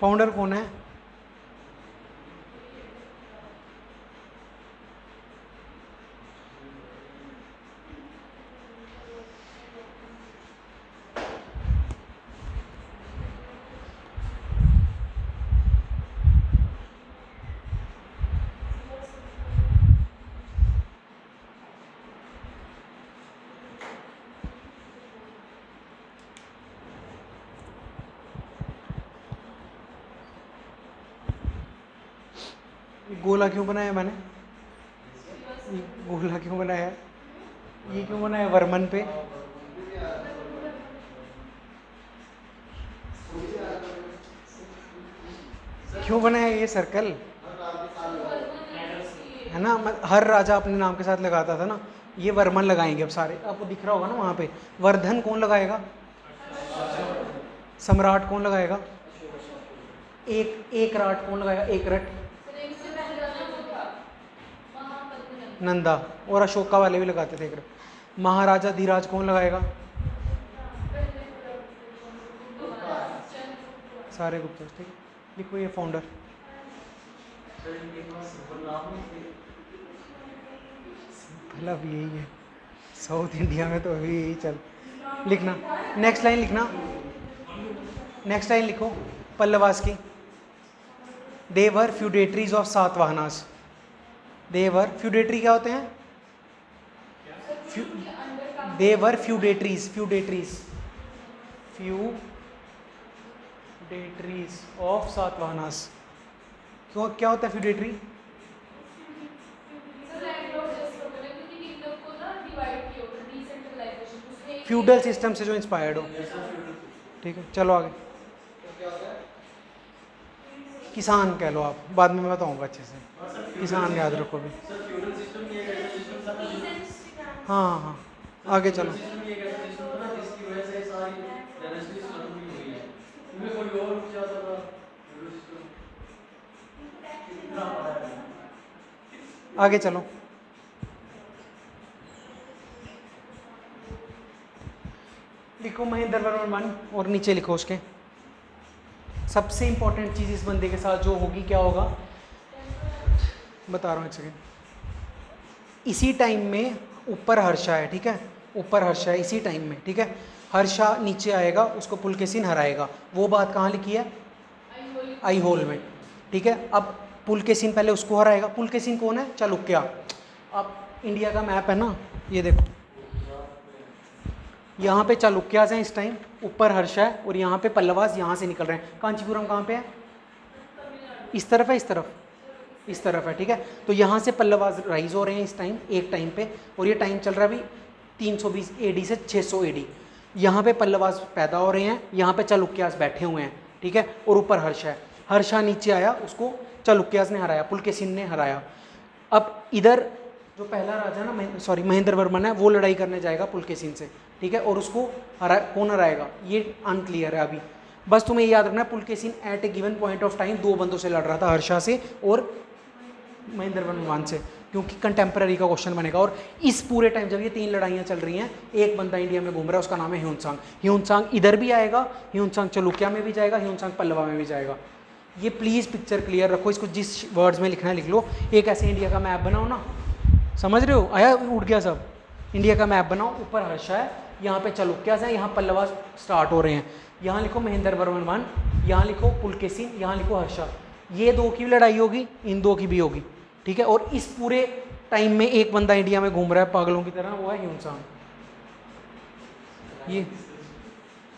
फाउंडर कौन है? गोला क्यों बनाया मैंने? ये गोला क्यों बनाया? ये क्यों बनाया वर्मन पे? क्यों बनाया ये सर्कल? है ना? हर राजा अपने नाम के साथ लगाता था ना। ये वर्मन लगाएँगे अब सारे। आपको दिख रहा होगा ना वहाँ पे। वर्धन कौन लगाएगा? सम्राट कौन लगाएगा? एक एक राट कौन लगाएगा? एक रट। नंदा और अशोका वाले भी लगाते थे एक महाराजा धीराज कौन लगाएगा? सारे गुप्त, ठीक है। लिखो ये फाउंडर पहला भी यही है। साउथ इंडिया में तो अभी यही चल। लिखना। नेक्स्ट लाइन लिखना। नेक्स्ट लाइन लिखो। पल्लवास की। Their feudatories of Satavahanas their feudatory क्या होते हैं? Their feudatories feudatories feudatories of Satavahanas क्यों क्या होता है फ्यूडेटरी फ्यूडल सिस्टम से जो इंस्पायर्ड हो। ठीक है, चलो आगे। किसान कह लो आप, बाद में बताऊँगा अच्छे से। किसान याद रखो भी हाँ हाँ। आगे चलो। आगे चलो। लिखो महेंद्र वर्मन और नीचे लिखो उसके। सबसे इंपॉर्टेंट चीज़ इस बंदे के साथ जो होगी, क्या होगा? बता रहा हूँ एक सेकेंड इसी टाइम में ऊपर हर्षा है, ठीक है? ऊपर हर्षा है, इसी टाइम में, ठीक है? हर्षा नीचे आएगा, उसको पुलकेसिन हराएगा। वो बात कहाँ लिखी है? आई होल में, ठीक है? अब पुलकेसिन पहले उसको हराएगा। पुलकेसिन कौन है? चालुक्या अब इंडिया का मैप है ना, ये देखो। यहाँ पे चालुक्याज हैं इस टाइम ऊपर हर्ष है और यहाँ पे पल्लवास यहाँ से निकल रहे हैं। कांचीपुरम कहाँ पे है? इस तरफ़ है, इस तरफ़ इस तरफ़ है, ठीक है? तो यहाँ से पल्लवास राइज हो रहे हैं इस टाइम एक टाइम पे, और ये टाइम चल रहा है अभी 320 एडी से 600 एडी यहाँ पे पल्लवास पैदा हो रहे हैं, यहाँ पे चालुक्यास बैठे हुए हैं, ठीक है? और ऊपर हर्ष है। हर्षा नीचे आया, उसको चालुक्यास ने हराया पुलकेसिन ने हराया। अब इधर जो पहला राजा ना सॉरी महेंद्र वर्मन है, वो लड़ाई करने जाएगा पुलकेसिन से। ठीक है, और उसको कौन हराएगा ये अनक्लियर है अभी। बस तुम्हें याद रखना है Pulakeshin at a given point of time दो बंदों से लड़ रहा था, हर्षा से और महेंद्र वर्मन से, क्योंकि कंटेम्प्रेरी का क्वेश्चन बनेगा। और इस पूरे टाइम जब ये तीन लड़ाइयाँ चल रही हैं, एक बंदा इंडिया में घूम रहा है, उसका नाम है ह्यूनसांग ह्यूनसांग इधर भी आएगा ह्यूनसांग चलुकिया में भी जाएगा ह्यूनसांग पल्लवा में भी जाएगा। ये प्लीज़ पिक्चर क्लियर रखो, इसको जिस वर्ड्स में लिखना है लिख लो। एक ऐसे इंडिया का मैप बनाओ ना। समझ रहे हो? आया उठ गया सब। इंडिया का मैप बनाओ, ऊपर हर्षा है। यहाँ पे चालुक्यास है? यहाँ पल्लवा स्टार्ट हो रहे हैं। यहाँ लिखो महेंद्र वर्मन वन यहाँ लिखो पुलकेसिन यहाँ लिखो हर्षा। ये दो की भी लड़ाई होगी, इन दो की भी होगी, ठीक है? और इस पूरे टाइम में एक बंदा इंडिया में घूम रहा है, पागलों की तरह, वो है ह्यूनसांग ये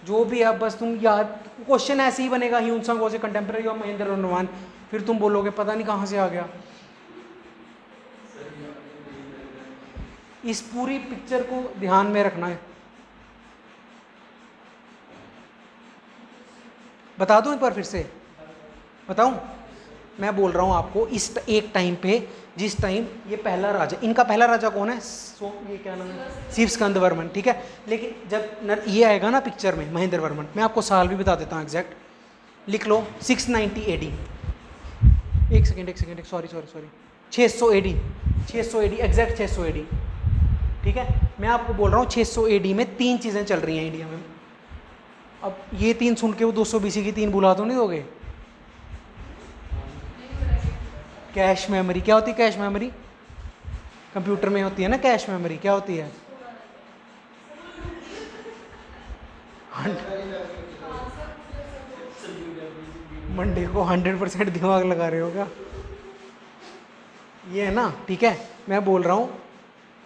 जो भी है, बस तुम याद क्वेश्चन ऐसे ही बनेगा Hiuen Tsang was a contemporary of Mahendra Varman फिर तुम बोलोगे, पता नहीं कहाँ से आ गया। इस पूरी पिक्चर को ध्यान में रखना है। बता दूँ एक बार फिर से। बताऊँ? मैं बोल रहा हूँ आपको इस एक टाइम पे जिस टाइम ये पहला राजा इनका पहला राजा कौन है? सो ये क्या नाम है? शिव स्कंद वर्मन ठीक है? लेकिन जब नर, ये आएगा ना पिक्चर में महेंद्र वर्मन मैं आपको साल भी बता देता हूँ एग्जैक्ट लिख लो 690 एडी एक सेकेंड एक सेकेंड एक sorry sorry sorry 600 AD 600 AD exact 600 AD ठीक है? मैं आपको बोल रहा हूँ 600 एडी में तीन चीज़ें चल रही हैं इंडिया में। अब ये तीन सुन के वो 200 बीसी की तीन बुला तो नहीं दोगे? कैश मेमोरी क्या होती है कैश मेमोरी कंप्यूटर में होती है ना कैश मेमोरी क्या होती है? मंडे को हंड्रेड परसेंट दिमाग लगा रहे हो क्या? ये है ना, ठीक है, मैं बोल रहा हूँ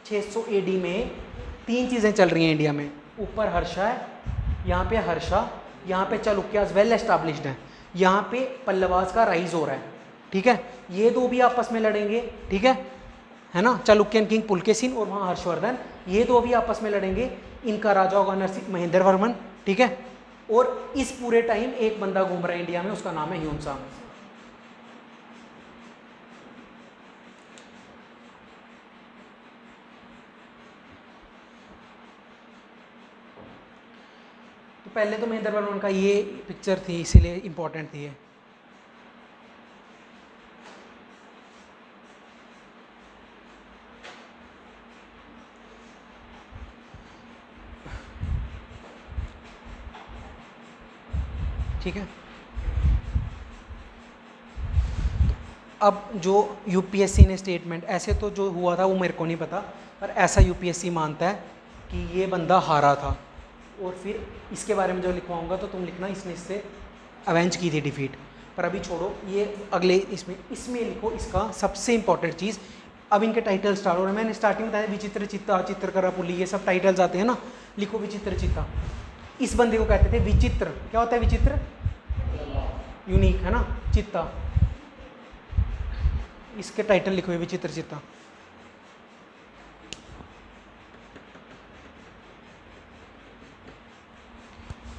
600 एडी में तीन चीज़ें चल रही हैं इंडिया में। ऊपर हर्षा है यहाँ पे हर्षा, यहाँ पे चालुक्यास वेल एस्टाब्लिश्ड है। यहाँ पे पल्लवास का राइज हो रहा है, ठीक है? ये दो भी आपस में लड़ेंगे, ठीक है? है ना? चालुक्यन किंग पुलकेसिन और वहाँ हर्षवर्धन, ये दो भी आपस में लड़ेंगे। इनका राजा होगा नरसिंह महेंद्र वर्मन, ठीक है? और इस पूरे टाइम एक बंदा घूम रहा है इंडिया में, उसका नाम है ह्यूनसा तो पहले तो महेंद्र वर्मन का ये पिक्चर थी, इसीलिए इंपॉर्टेंट थी ये। ठीक है? अब जो यूपीएससी ने स्टेटमेंट ऐसे तो जो हुआ था वो मेरे को नहीं पता, पर ऐसा यूपीएससी मानता है कि ये बंदा हारा था। और फिर इसके बारे में जब लिखवाऊँगा तो तुम लिखना इसने इससे अवेंज की थी डिफीट पर अभी छोड़ो, ये अगले इसमें इसमें लिखो इसका सबसे इंपॉर्टेंट चीज़। अब इनके टाइटल स्टार्ट हो रहे हैं। मैंने स्टार्टिंग बताया विचित्र चित्ता, चित्रकरा पुली, ये सब टाइटल्स आते हैं ना। लिखो विचित्र चित्ता। इस बंदे को कहते थे विचित्र। क्या होता है विचित्र? यूनिक है ना? चित्ता। इसके टाइटल लिखो विचित्र चित्ता।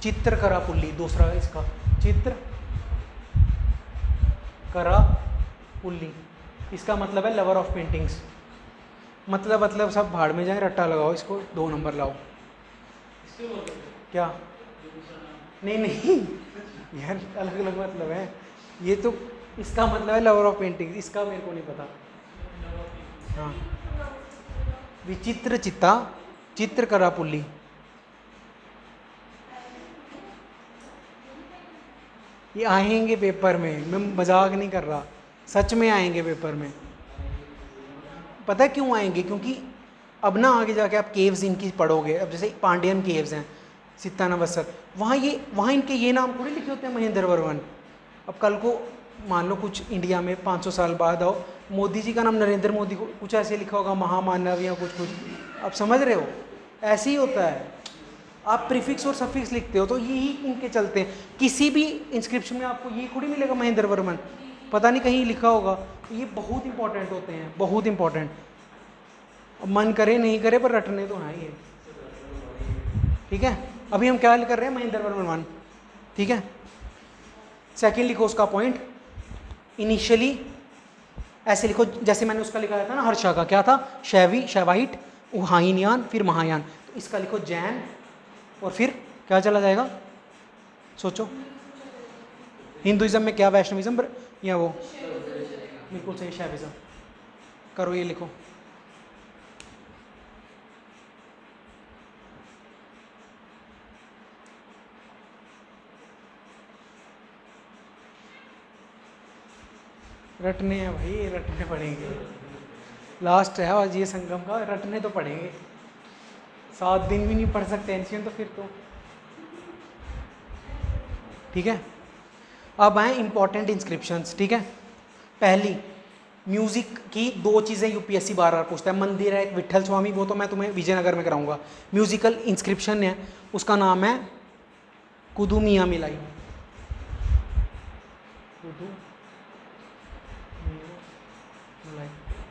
चित्र करा पुल्ली, दूसरा इसका। चित्र करा पुल्ली। इसका मतलब है लवर ऑफ़ पेंटिंग्स मतलब मतलब सब भाड़ में जाए, रट्टा लगाओ इसको, दो नंबर लाओ। क्या? नहीं नहीं। यार अलग अलग मतलब है। ये तो इसका मतलब है लवर ऑफ़ पेंटिंग इसका मेरे को नहीं पता। हाँ। विचित्र चित्ता, चित्र करा पुल्ली। ये आएँगे पेपर में। मैं मज़ाक नहीं कर रहा। सच में आएँगे पेपर में। पता क्यों आएँगे? क्योंकि अब ना आगे जाके आप केव्स इनकी पढ़ोगे। अब जैसे पांडियन केव्स हैं सित्ता नवसर वहाँ ये वहाँ इनके ये नाम थोड़े लिखे होते हैं महेंद्र वर्मन। अब कल को मान लो कुछ इंडिया में 500 साल बाद आओ, मोदी जी का नाम नरेंद्र मोदी को कुछ ऐसे लिखा होगा, महामानव या कुछ कुछ। आप समझ रहे हो? ऐसे ही होता है। आप प्रीफिक्स और सफिक्स लिखते हो तो यही इनके चलते हैं। किसी भी इंस्क्रिप्शन में आपको ये थोड़ी मिलेगा महेंद्र वर्मन। पता नहीं कहीं लिखा होगा। ये बहुत इंपॉर्टेंट होते हैं, बहुत इंपॉर्टेंट मन करे, नहीं करे, पर रटने तो हैं ये। ठीक है? अभी हम क्या कर रहे हैं? महेंद्र वर्मन वन। ठीक है? सेकेंड लिखो उसका पॉइंट इनिशियली ऐसे लिखो, जैसे मैंने उसका लिखा था ना, हर्षा का। क्या था? शैवी शैवाइट हाइनयान फिर महायान। तो इसका लिखो जैन और फिर क्या चला जाएगा? सोचो। हिंदुइज्म में क्या वैष्णविज्म? या वो? बिल्कुल सही, शैविज्म। करो ये लिखो। रटने हैं भाई, रटने पड़ेंगे। लास्ट है आज ये संगम का, रटने तो पड़ेंगे। सात दिन भी नहीं पढ़ सकते एंशियन तो फिर तो। ठीक है? अब आए इंपॉर्टेंट इंस्क्रिप्शंस ठीक है? पहली म्यूज़िक की दो चीज़ें यूपीएससी बार बार पूछता है। मंदिर है एक विठल स्वामी, वो तो मैं तुम्हें विजयनगर में कराऊँगा। म्यूजिकल इंस्क्रिप्शन है, उसका नाम है कुदुमिया मिलाई। कुदू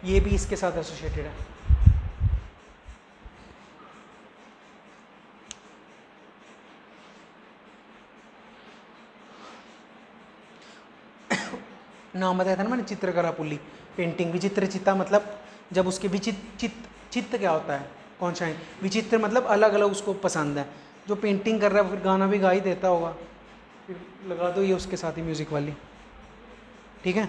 ये भी इसके साथ एसोसिएटेड है। नाम बताया था ना मैंने, चित्रकला पुल्ली पेंटिंग विचित्र चित्ता मतलब जब उसके विचित, चित्त चित्त क्या होता है? कौन सा है? विचित्र मतलब अलग अलग उसको पसंद है। जो पेंटिंग कर रहा है फिर गाना भी गा ही देता होगा। फिर लगा दो ये उसके साथ ही म्यूज़िक वाली। ठीक है?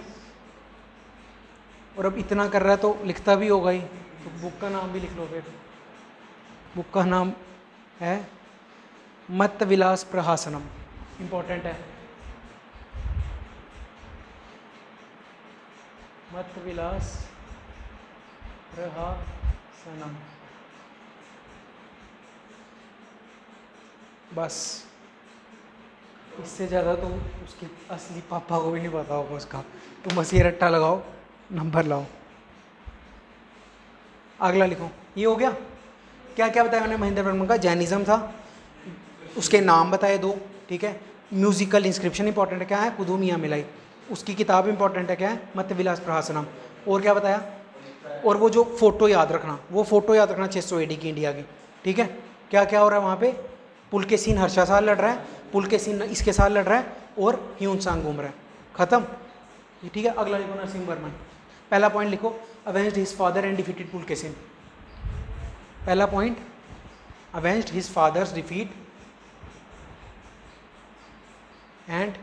और अब इतना कर रहा है तो लिखता भी होगा ही। तो बुक का नाम भी लिख लो फिर। बुक का नाम है मत विलास प्रहासनम। इम्पोर्टेंट है। मत विलास प्रहासनम बस। इससे ज़्यादा तो उसके असली पापा को भी नहीं पता होगा उसका। तो बस ये रट्टा लगाओ, नंबर लाओ। अगला लिखो। ये हो गया? क्या क्या बताया मैंने महेंद्र वर्मा का? जैनिज़्म था। उसके नाम बताए दो, ठीक है? म्यूजिकल इंस्क्रिप्शन इंपॉर्टेंट क्या है? कुदू मियाँ मिलाई। उसकी किताब इंपॉर्टेंट है क्या? है मत विलास प्रहासनम। और क्या बताया? और वो जो फ़ोटो याद रखना, वो फ़ोटो याद रखना छः सौ की इंडिया की। ठीक है? क्या क्या हो रहा है वहाँ पे? पुल के सीन हर्षा साल लड़ रहा है, पुल के सीन इसके साथ लड़ रहा है, और ह्यून सांग घूम रहा है। खत्म? ठीक है? अगला लिखो नरसिंह वर्मन पहला पॉइंट लिखो avenged his father and defeated Pulakeshin. पहला point avenged his father's defeat and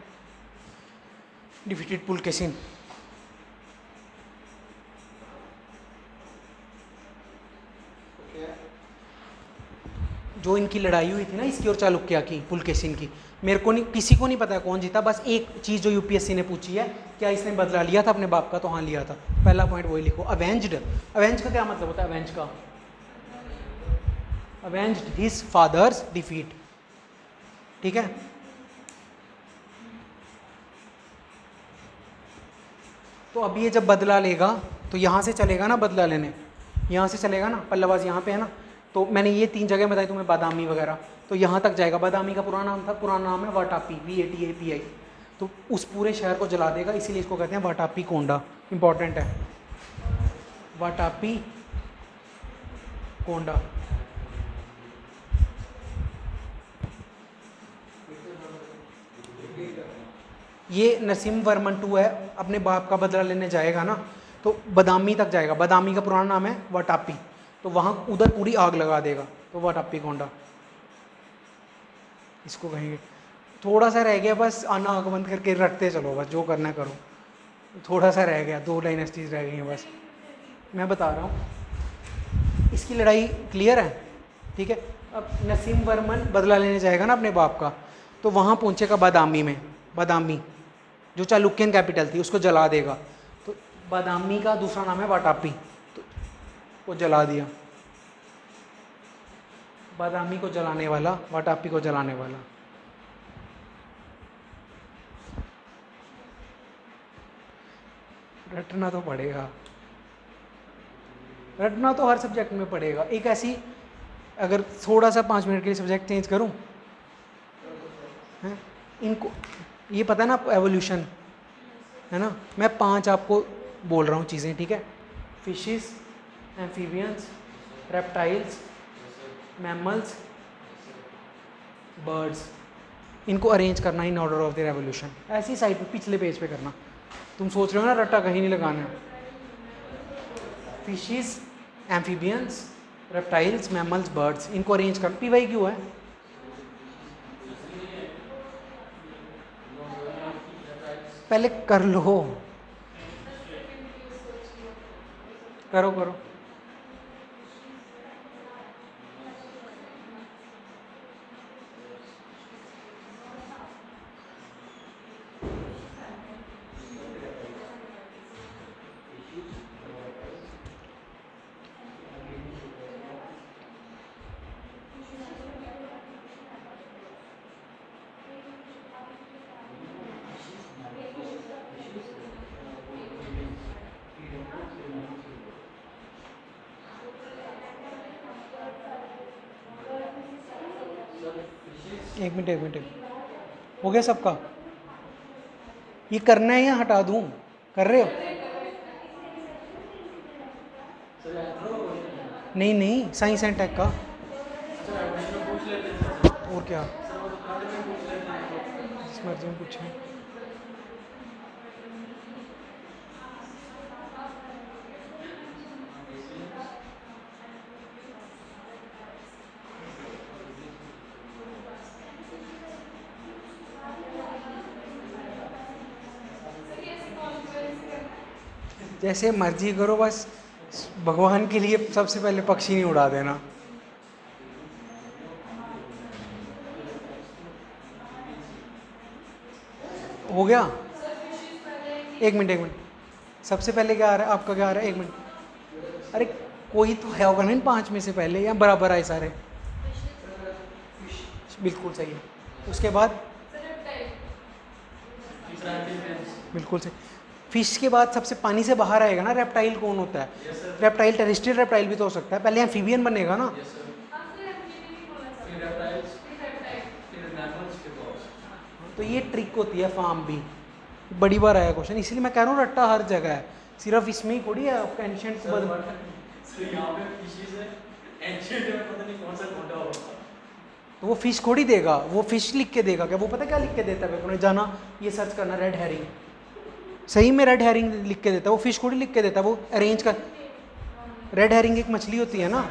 के सीन। जो इनकी लड़ाई हुई थी ना, इसकी और चालुक्या की पुलकेशिन की मेरे को नहीं, किसी को नहीं पता कौन जीता, बस एक चीज़ जो यूपीएससी ने पूछी है, क्या इसने बदला लिया था अपने बाप का? तो हाँ लिया था। पहला पॉइंट वही लिखो अवेंज्ड अवेंज का क्या मतलब होता है अवेंज का? अवेंज्ड हिज फादर्स डिफीट ठीक है? तो अब ये जब बदला लेगा तो यहाँ से चलेगा ना बदला लेने? यहाँ से चलेगा ना? पल्लवाज यहाँ पे है ना? तो मैंने ये तीन जगह बताई तुम्हें, बादामी वगैरह। तो यहाँ तक जाएगा। बादामी का पुराना नाम था, पुराना नाम है Vatapi V A T A P I तो उस पूरे शहर को जला देगा, इसीलिए इसको कहते हैं वाटापी कोंडा। इंपॉर्टेंट है। वाटापी कोंडा। ये नसीम वर्मन टू है, अपने बाप का बदला लेने जाएगा ना तो बदामी तक जाएगा। बदामी का पुराना नाम है वाटापी। तो वहाँ उधर पूरी आग लगा देगा तो वाटापी कोंडा इसको कहेंगे। थोड़ा सा रह गया, बस आना आग बंद करके रटते चलो, बस जो करना करो। थोड़ा सा रह गया, दो डायनेस्टीज रह गई हैं, बस। मैं बता रहा हूँ। इसकी लड़ाई क्लियर है? ठीक है? अब नसीम वर्मन बदला लेने जाएगा ना अपने बाप का तो वहाँ पहुँचेगा बादामी में, बादामी। जो चालुक्यन कैपिटल थी, उसको जला देगा। तो बादामी का दूसरा नाम है वाटापी तो वो जला दिया। बादामी को जलाने वाला वाटापी को जलाने वाला। रटना तो पड़ेगा। रटना तो हर सब्जेक्ट में पड़ेगा। एक ऐसी, अगर थोड़ा सा पाँच मिनट के लिए सब्जेक्ट चेंज करूँ, हैं? इनको ये पता है ना आपको एवोल्यूशन है ना? मैं पाँच आपको बोल रहा हूँ चीज़ें, ठीक है? Fishes amphibians reptiles mammals birds इनको अरेंज करना in order of the revolution ऐसी साइड पे, पिछले पेज पे करना। तुम सोच रहे हो ना, रट्टा कहीं नहीं लगाना है। Fishes amphibians reptiles mammals birds इनको अरेंज कर पी वाई क्यों है। पहले कर लो। करो करो। एक मिनट एक मिनट। हो गया सबका? ये करना है या हटा दूँ? कर रहे हो? नहीं नहीं साइंस एंड टेक का। और क्या? मर्ज़ी में पूछें। जैसे मर्ज़ी करो, बस भगवान के लिए सबसे पहले पक्षी नहीं उड़ा देना। हो गया? एक मिनट एक मिनट। सबसे पहले क्या आ रहा है? आपका क्या आ रहा है? एक मिनट। अरे, कोई तो है होगा नहीं पाँच में से पहले, या बराबर आए सारे? बिल्कुल सही। है उसके बाद? बिल्कुल सही। फ़िश के बाद सबसे पानी से बाहर आएगा ना रेप्टाइल कौन होता है? रेप्टाइल टेरिस्ट्रियल रेप्टाइल भी तो हो सकता है। पहले एम्फीबियन बनेगा ना। तो ये ट्रिक होती है फार्म भी। बड़ी बार आया क्वेश्चन इसलिए मैं कह रहा हूँ रट्टा हर जगह है। सिर्फ़ इसमें ही थोड़ी है एंशंट बदल यहाँ है। तो वो फ़िश थोड़ी देगा। वो फ़िश लिख के देगा क्या? वो पता क्या लिख के देता है उन्हें जाना ये सर्च करना रेड हैरिंग सही में रेड हेरिंग लिख के देता है वो फ़िश थोड़ी लिख के देता है वो अरेंज कर रेड हेरिंग एक मछली होती है ना?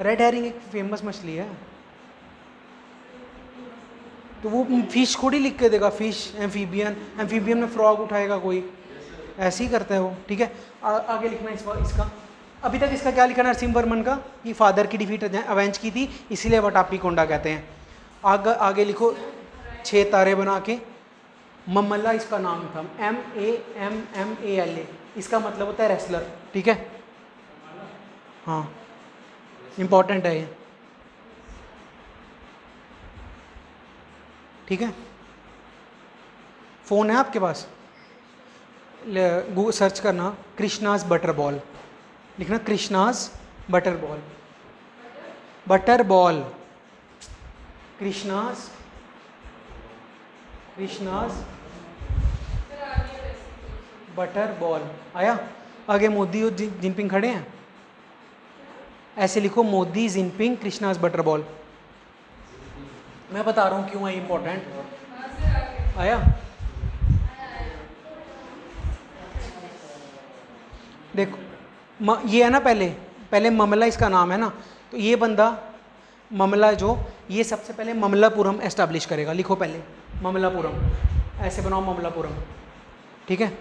रेड हेरिंग एक फ़ेमस मछली है। तो वो फ़िश थोड़ी लिख के देगा फ़िश एम्फीबियन एम्फीबियन में फ्रॉग उठाएगा कोई। ऐसे ही करता है वो ठीक है? आ, आगे लिखना इस इसका। अभी तक इसका क्या लिखा नरसिंह वर्मन का? कि फादर की डिफीट अवेंज की थी इसीलिए वटापी कोंडा कहते हैं। आगे आगे लिखो छः तारे बना के। ममल्ला इसका नाम था। M A M M A L A इसका मतलब होता है रेसलर ठीक है? हाँ। इंपॉर्टेंट है ये। ठीक है? फ़ोन है आपके पास? गूगल सर्च करना। कृष्णाज बटर बॉल लिखना Krishna's butter ball butter ball Krishna's. Krishna's butter ball आया? आगे मोदी और जिनपिंग खड़े हैं। ऐसे लिखो Modi Jinping Krishna's butter ball मैं बता रहा हूँ क्यों है इम्पोर्टेंट आया? देखो म, ये है ना पहले पहले ममला इसका नाम है ना तो ये बंदा ममला जो ये सबसे पहले ममलापुरम एस्टैब्लिश करेगा। लिखो पहले ममलापुरम। ऐसे बनाओ ममलापुरम। ठीक है?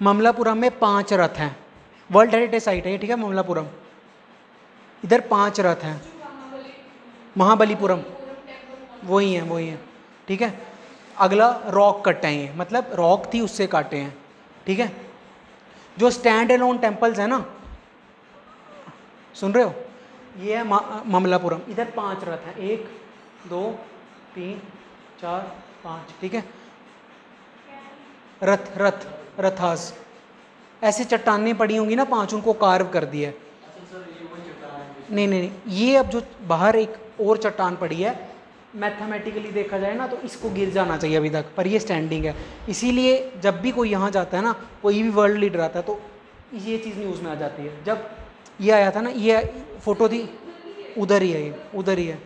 ममलापुरम में पाँच रथ हैं। वर्ल्ड हेरिटेज साइट है ये, ठीक है, ममलापुरम। इधर पाँच रथ हैं। महाबलीपुरम। वही हैं वही हैं, ठीक है। अगला रॉक कट है ये मतलब रॉक थी उससे काटे हैं, ठीक है। जो स्टैंड एलोन टेम्पल्स है ना, सुन रहे हो? ये है ममलापुरम। इधर पाँच रथ हैं। एक, दो, तीन, चार, पाँच, ठीक है। रथ रथ। रथास। ऐसे चट्टानें पड़ी होंगी ना पाँच उनको कार्व कर दिया है। नहीं नहीं नहीं ये अब जो बाहर एक और चट्टान पड़ी है मैथमेटिकली देखा जाए ना तो इसको गिर जाना चाहिए अभी तक पर ये स्टैंडिंग है। इसीलिए जब भी कोई यहाँ जाता है ना कोई भी वर्ल्ड लीडर आता है तो ये चीज़ न्यूज़ में आ जाती है। जब ये आया था ना ये फ़ोटो थी उधर ही है ये उधर ही है।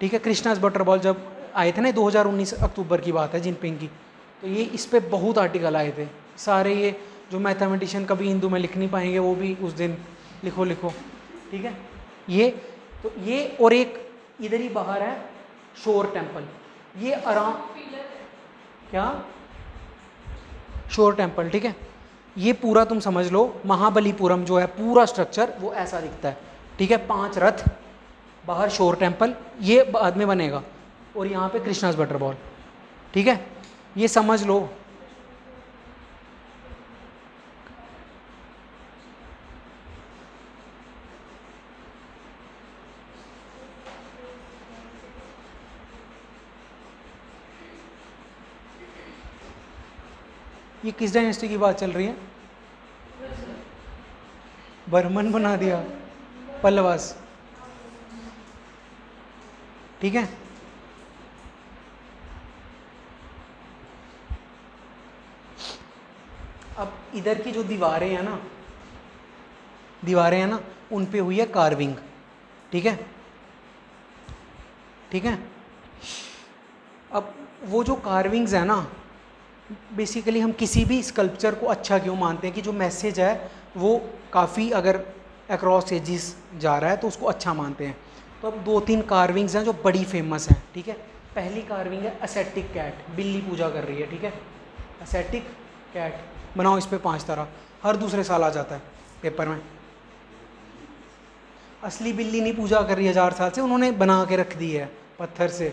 ठीक है कृष्णास बटरबॉल जब आए थे ना 2019 अक्टूबर की बात है जिनपिंग की तो ये इस पर बहुत आर्टिकल आए थे। सारे ये जो मैथमेटिशियन कभी हिंदू में लिख नहीं पाएँगे, वो भी उस दिन लिखो लिखो। ठीक है? ये तो ये और एक इधर ही बाहर है शोर टेंपल ये आराम क्या? शोर टेंपल ठीक है? ये पूरा तुम समझ लो, महाबलीपुरम जो है, पूरा स्ट्रक्चर वो ऐसा दिखता है। ठीक है? पाँच रथ, बाहर शोर टेंपल ये बाद में बनेगा। और यहाँ पे कृष्णास बटर बॉल ठीक है? ये समझ लो। ये किस डायनेस्टी की बात चल रही है? बर्मन बना दिया, पल्लवास। ठीक है? अब इधर की जो दीवारें हैं ना, दीवारें हैं ना, उन पे हुई है कार्विंग ठीक है? ठीक है? अब वो जो कार्विंग्स है ना बेसिकली हम किसी भी स्कल्पचर को अच्छा क्यों मानते हैं कि जो मैसेज है, वो काफ़ी अगर अक्रॉस एजिस जा रहा है तो उसको अच्छा मानते हैं। तो अब दो तीन कार्विंग्स हैं जो बड़ी फ़ेमस हैं, ठीक है? पहली कार्विंग है असेटिक कैट बिल्ली पूजा कर रही है, ठीक है? असेटिक कैट बनाओ इस पर पाँच तरह, हर दूसरे साल आ जाता है पेपर में। असली बिल्ली नहीं पूजा कर रही हज़ार साल से, उन्होंने बना के रख दी है पत्थर से।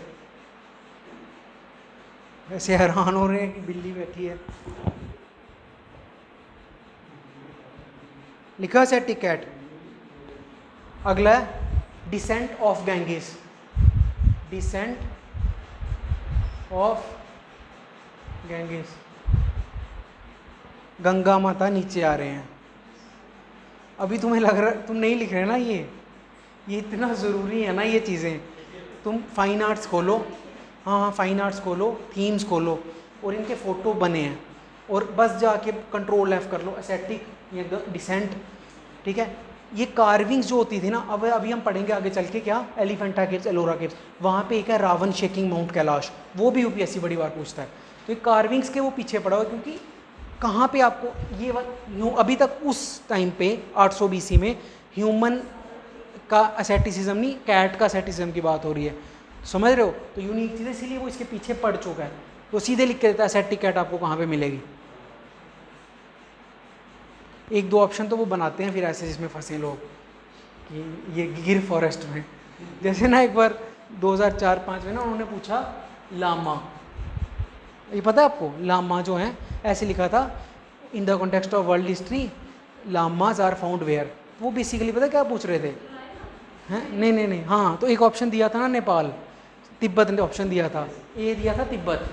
ऐसे हैरान हो रहे हैं कि बिल्ली बैठी है। लिखा से टिकट। अगला descent of Ganges descent of Ganges Ganga माता नीचे आ रहे हैं। अभी तुम्हें लग रहा, तुम नहीं लिख रहे ना ये? ये इतना ज़रूरी है ना ये चीज़ें। तुम फाइन आर्ट्स खोलो। हाँ हाँ फाइन आर्ट्स खोलो थीम्स खोलो, और इनके फ़ोटो बने हैं, और बस जाके कंट्रोल एफ़ कर लो एसेटिक या डिसेंट ठीक है? ये कार्विंग्स जो होती थी ना, अब, अभी हम पढ़ेंगे आगे चल के क्या? एलिफेंटा केव्स एलोरा केव्स वहाँ पे एक है रावण शेकिंग माउंट कैलाश वो भी यूपीएससी बड़ी बार पूछता है। तो ये कार्विंग्स के वो पीछे पड़ा हुआ क्योंकि कहाँ पे आपको ये वा- अभी तक उस टाइम पे 800 बीसी में ह्यूमन का असेटिसिज्म नहीं कैट का असेटिसिज्म की बात हो रही है। समझ रहे हो? तो यूनिक चीज़ है इसीलिए वो इसके पीछे पड़ चुका है। तो सीधे लिख के देता है असेटिक कैट आपको कहाँ पे मिलेगी? एक दो ऑप्शन तो वो बनाते हैं फिर ऐसे जिसमें फंसे लोग, कि ये गिर फॉरेस्ट में। जैसे ना एक बार 2004-5 में ना उन्होंने पूछा, लामा, ये पता है आपको? लामा जो है, ऐसे लिखा था in the context of world history llamas are found where वो बेसिकली पता क्या पूछ रहे थे? हैं? नहीं नहीं नहीं। हाँ तो एक ऑप्शन दिया था ना नेपाल। तिब्बत ने ऑप्शन दिया था। ए दिया था तिब्बत।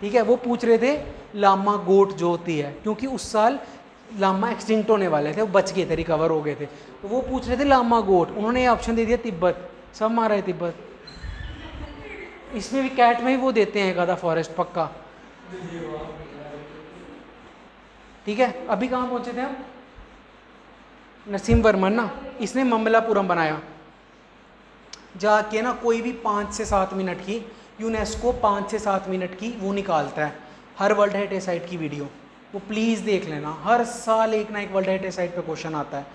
ठीक है? वो पूछ रहे थे, लामा गोट जो होती है, क्योंकि उस साल लामा एक्सटिंक्ट होने वाले थे, वो बच गए थे रिकवर हो गए थे। तो वो पूछ रहे थे लामा गोट, उन्होंने ऑप्शन दे दिया तिब्बत। सब मारा है तिब्बत। इसमें भी कैट में ही वो देते हैं आधा फॉरेस्ट पक्का। ठीक है? अभी कहाँ पहुँचे थे हम? नसीम वर्मन ना? इसने ममलापुरम बनाया। जाके ना कोई भी पाँच से सात मिनट की यूनेस्को पाँच से सात मिनट की वो निकालता है, हर वर्ल्ड हेरिटेज साइट की वीडियो। वो प्लीज़ देख लेना, हर साल एक ना एक वर्ल्ड हेरिटेज साइट पे क्वेश्चन आता है।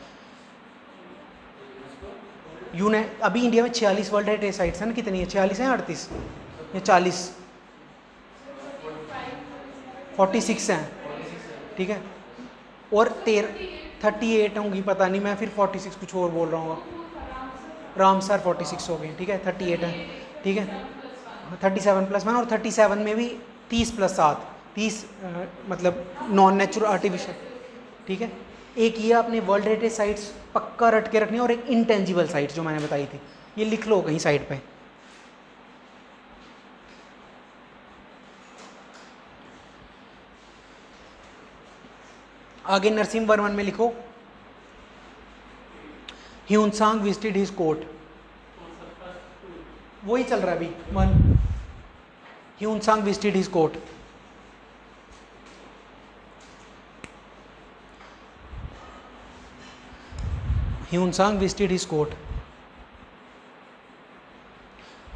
यूने, अभी इंडिया में छियालीस वर्ल्ड हेरिटेज साइट्स हैं ना, कितनी है? छियालीस हैं अड़तीस? या चालीस? फोर्टी सिक्स हैं। ठीक है? और तेरह थर्टी एट होंगी, पता नहीं, मैं फिर फोर्टी सिक्स कुछ और बोल रहा हूँ। रामसर फोर्टी सिक्स हो गए, ठीक है? थर्टी एट है, ठीक है? थर्टी सेवन प्लस वन और थर्टी सेवन में भी तीस प्लस सात, तीस मतलब नॉन नेचुरल आर्टिफिशियल ठीक है? एक ये आपने वर्ल्ड हेरिटेज साइट्स पक्का रट के रखनी और एक इंटेंजिबल साइट्स जो मैंने बताई थी, ये लिख लो कहीं साइड पे। आगे नरसिंह वर्मन में लिखो ह्यूनसांग विजिटेड हिज कोर्ट वही चल रहा है अभी one Hiuen Tsang visited his court Hiuen Tsang visited his court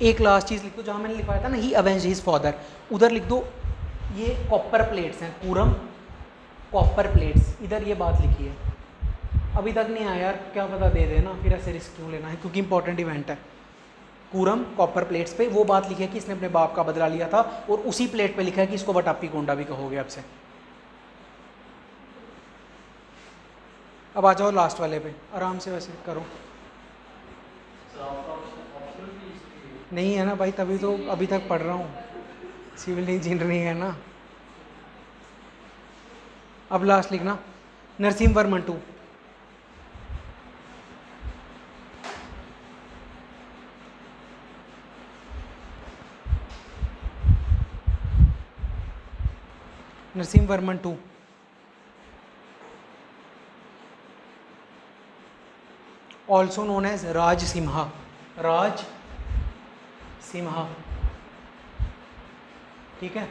एक लास्ट चीज़ लिख दो, जहाँ मैंने लिखवाया था ना ही अवेंज हिज फादर उधर लिख दो, ये कॉपर प्लेट्स हैं, पूरम कॉपर प्लेट्स इधर ये बात लिखी है। अभी तक नहीं आया यार, क्या पता दे देना फिर ऐसे रिस्क क्यों लेना है? क्योंकि इंपॉर्टेंट इवेंट है। कूरम कॉपर प्लेट्स पे, वो बात लिखी है कि इसने अपने बाप का बदला लिया था और उसी प्लेट पे लिखा है कि इसको वटापी कोंडा भी कहोगे अब से अब आ जाओ लास्ट वाले पे, आराम से वैसे करो। नहीं है ना भाई, तभी तो अभी तक पढ़ रहा हूँ। सिविल इंजीनियरिंग है ना। अब लास्ट लिखना, Narasimha Varman two. Narasimha Varman two. Also known as Rajasimha. Rajasimha. ठीक है?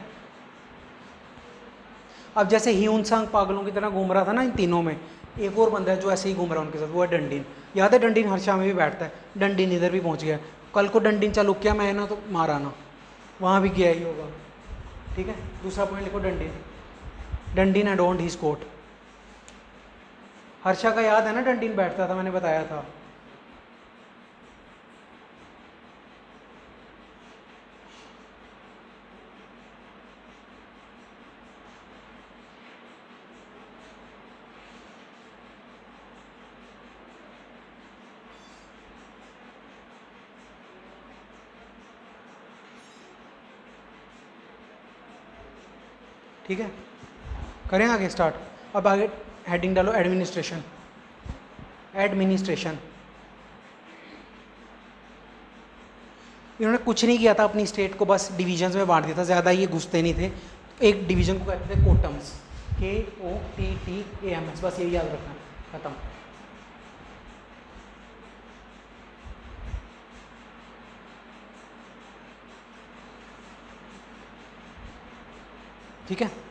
अब जैसे ह्यून सांग पागलों की तरह घूम रहा था ना इन तीनों में, एक और बंदा है जो ऐसे ही घूम रहा है उनके साथ, वो है डंडीन। याद है डंडीन हर्षा में भी बैठता है? डंडीन इधर भी पहुँच गया। कल को डंडीन, चालू किया मैं ना तो मारा ना वहाँ भी गया ही होगा। ठीक है? दूसरा पॉइंट लिखो Dandin. Dandin adorned his court. Harsha का याद है ना डंडीन बैठता था, मैंने बताया था। ठीक है? करें आगे स्टार्ट अब आगे हेडिंग डालो एडमिनिस्ट्रेशन एडमिनिस्ट्रेशन इन्होंने कुछ नहीं किया था अपनी स्टेट को, बस डिविजन्स में बांट दिया था, ज़्यादा ये घुसते नहीं थे। एक डिवीज़न को कहते थे कोटम्स के O T T A M S बस यही याद रखना। खत्म। ठीक है?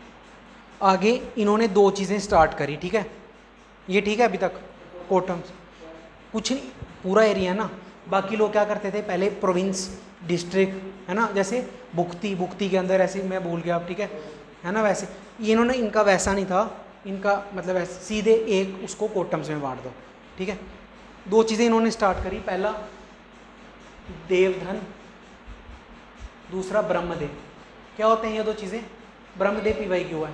आगे इन्होंने दो चीज़ें स्टार्ट करी, ठीक है? ये ठीक है अभी तक? कोटम्स कुछ नहीं, पूरा एरिया ना? बाकी लोग क्या करते थे? पहले प्रोविंस डिस्ट्रिक्ट है ना? जैसे बुक्ति बुक्ति के अंदर ऐसे मैं भूल गया आप ठीक है? है ना वैसे? इन्होंने, इनका वैसा नहीं था। इनका मतलब ऐसे, सीधे एक उसको कोटम्स में बांट दो, ठीक है? दो चीज़ें इन्होंने स्टार्ट करी। पहला, देवधन, दूसरा ब्रह्मदेव। क्या होते हैं ये दो चीज़ें? ब्रह्मदेव पी वाई क्यों है?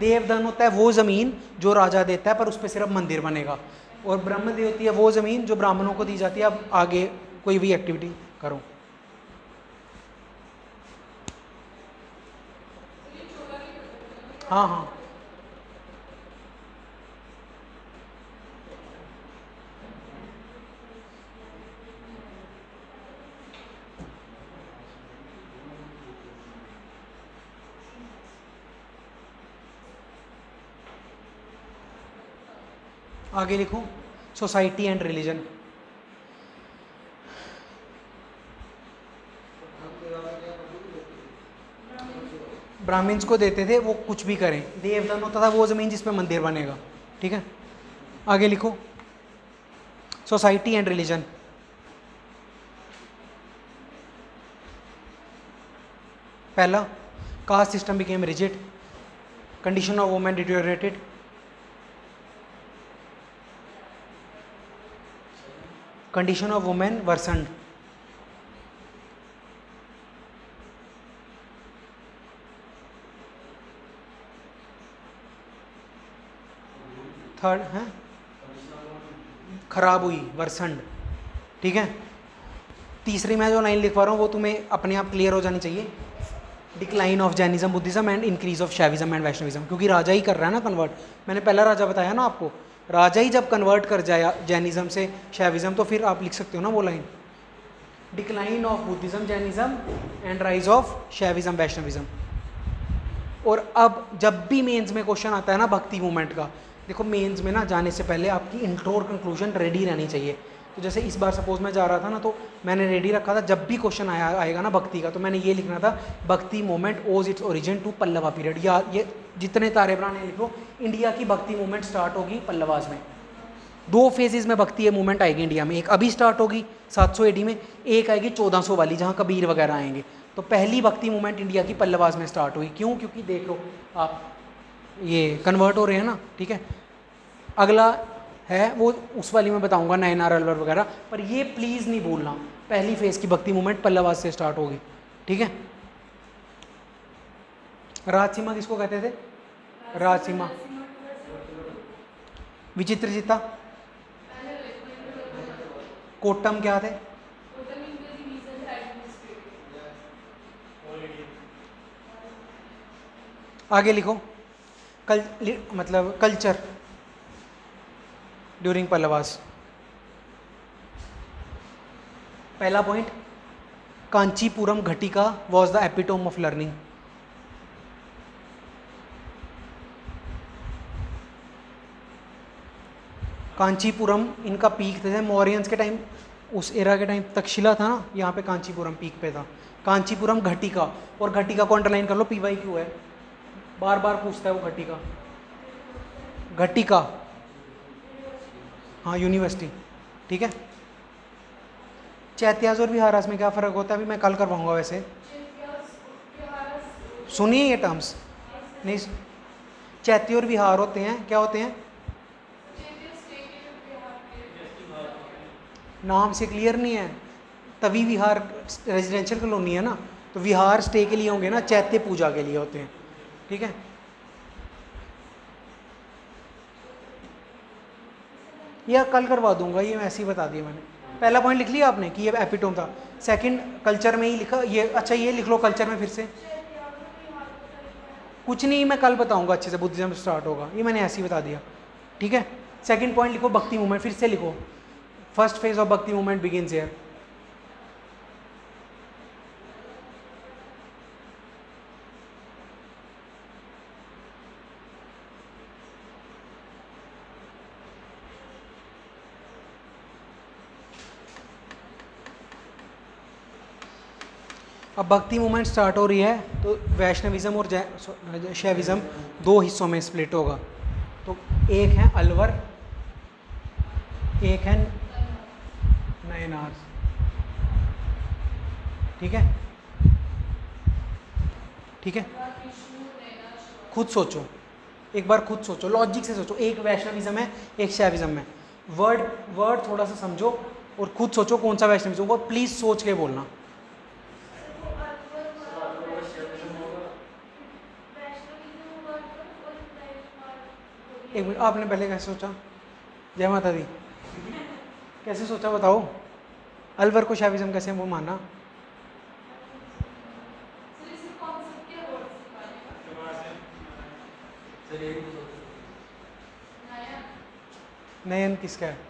देवधन होता है, वो ज़मीन जो राजा देता है, पर उस पर सिर्फ़ मंदिर बनेगा। और ब्रह्मदेव होती है, वो ज़मीन जो ब्राह्मणों को दी जाती है, अब आगे कोई भी एक्टिविटी करो। हाँ हाँ। आगे लिखो? सोसाइटी एंड रिलीजन ब्राह्मण्स को देते थे, वो कुछ भी करें। देवदान होता था, वो ज़मीन जिसमें मंदिर बनेगा। ठीक है? आगे लिखो? सोसाइटी एंड रिलीजन पहला caste system became rigid condition of women deteriorated condition of women worsened. Third है? खराब हुई वर्सनड ठीक है? तीसरी मैं जो लाइन लिख पा रहा हूँ, वो तुम्हें अपने आप क्लियर हो जानी चाहिए। Decline of Jainism Buddhism and increase of Shaivism and Vaishnavism क्योंकि राजा ही कर रहा है ना कन्वर्ट मैंने पहला राजा बताया ना आपको राजा ही जब कन्वर्ट कर जाया जैनिज्म से, शैविज्म तो फिर आप लिख सकते हो ना वो line decline of Buddhism Jainism and rise of Shaivism Vaishnavism और अब जब भी मेंस में क्वेश्चन आता है ना भक्ति मूवमेंट का देखो मेंस में ना जाने से पहले आपकी इंट्रो और कंक्लूजन रेडी रहनी चाहिए। तो जैसे इस बार सपोज़ मैं जा रहा था ना तो मैंने रेडी रखा था, जब भी क्वेश्चन आया, आएगा ना भक्ति का तो मैंने ये लिखना था, bhakti movement owes its origin to Pallava period या ये जितने तारे बनाने लिखो इंडिया की भक्ति मूवमेंट स्टार्ट होगी पल्लवाज में। दो फेजेस में भक्ति ये मूवमेंट आएगी इंडिया में। एक अभी स्टार्ट होगी 700 एडी में, एक आएगी 1400 वाली, जहाँ कबीर वगैरह आएँगे। तो पहली भक्ति मूवमेंट इंडिया की पल्लवाज में स्टार्ट हुई। क्यों? क्योंकि देख लो, आप ये कन्वर्ट हो रहे हैं ना, ठीक है? अगला है, वो उस वाली में बताऊँगा नयन आर अलवर वगैरह। पर ये प्लीज़ नहीं भूलना पहली फ़ेज़ की भक्ति मूवमेंट पल्लवाज से स्टार्ट होगी। ठीक है? राजसीमा किसको कहते थे? राजसीमा। विचित्र जीता कोटम क्या थे? आगे लिखो। कल मतलब कल्चर ड्यूरिंग पल्लवास पहला point Kanchipuram ghatika was the epitome of learning Kanchipuram इनका पीक थे मौर्यंस के टाइम उस एरा के टाइम तक्षशिला था ना, यहाँ पे कांचीपुरम पीक पे था। कांचीपुरम घटिका और घटिका को अंडरलाइन कर लो पी वाई क्यू है। बार बार पूछता है वो घटिका घटिका हाँ यूनिवर्सिटी ठीक है? चैत्याज और विहारास में क्या फ़र्क होता है? अभी मैं कल करवाऊँगा वैसे। सुनिए ये टर्म्स नहीं चैत्य और विहार होते हैं। क्या होते हैं? नाम से क्लियर नहीं है। तभी विहार रेजिडेंशियल कॉलोनी है ना? तो विहार स्टे के लिए होंगे ना, चैत्य पूजा के लिए होते हैं। ठीक है? या कल करवा दूँगा, ये ऐसे ही बता दिया मैंने। पहला पॉइंट लिख लिया आपने कि ये एपिटोम था। सेकंड कल्चर में ही लिखा, ये अच्छा ये लिख लो कल्चर में फिर से। कुछ नहीं, मैं कल बताऊँगा अच्छे से, बुद्धिज्म स्टार्ट होगा। ये मैंने ऐसे ही बता दिया। ठीक है? सेकंड पॉइंट लिखो, भक्ति मूवमेंट फिर से लिखो। First phase of bhakti movement begin here अब भक्ति मूवमेंट स्टार्ट हो रही है तो वैष्णविज्म और शैविज्म दो हिस्सों में स्प्लिट होगा। तो एक है अलवर, एक है नयनार। ठीक है? ठीक है? खुद सोचो। एक बार खुद सोचो लॉजिक से सोचो। एक वैष्णविज्म है, एक शैविज्म है। वर्ड वर्ड थोड़ा सा समझो और खुद सोचो कौन सा वैष्णविज्म वो प्लीज़ सोच के बोलना। एक मिनट, आपने पहले कैसे सोचा? जय माता दी। कैसे सोचा बताओ? अलवर को शाविज़म कैसे वो माना? नयन किसका है?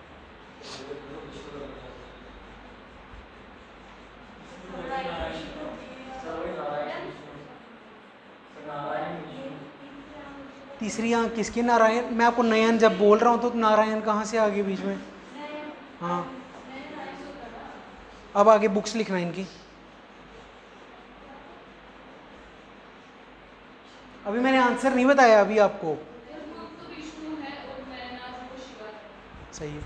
तीसरी आँख किसकी? नारायण। मैं आपको नयन जब बोल रहा हूँ तो नारायण कहाँ से आगे बीच में? हाँ। अब आगे बुक्स लिखना इनकी। अभी मैंने आंसर नहीं बताया अभी आपको। सही है।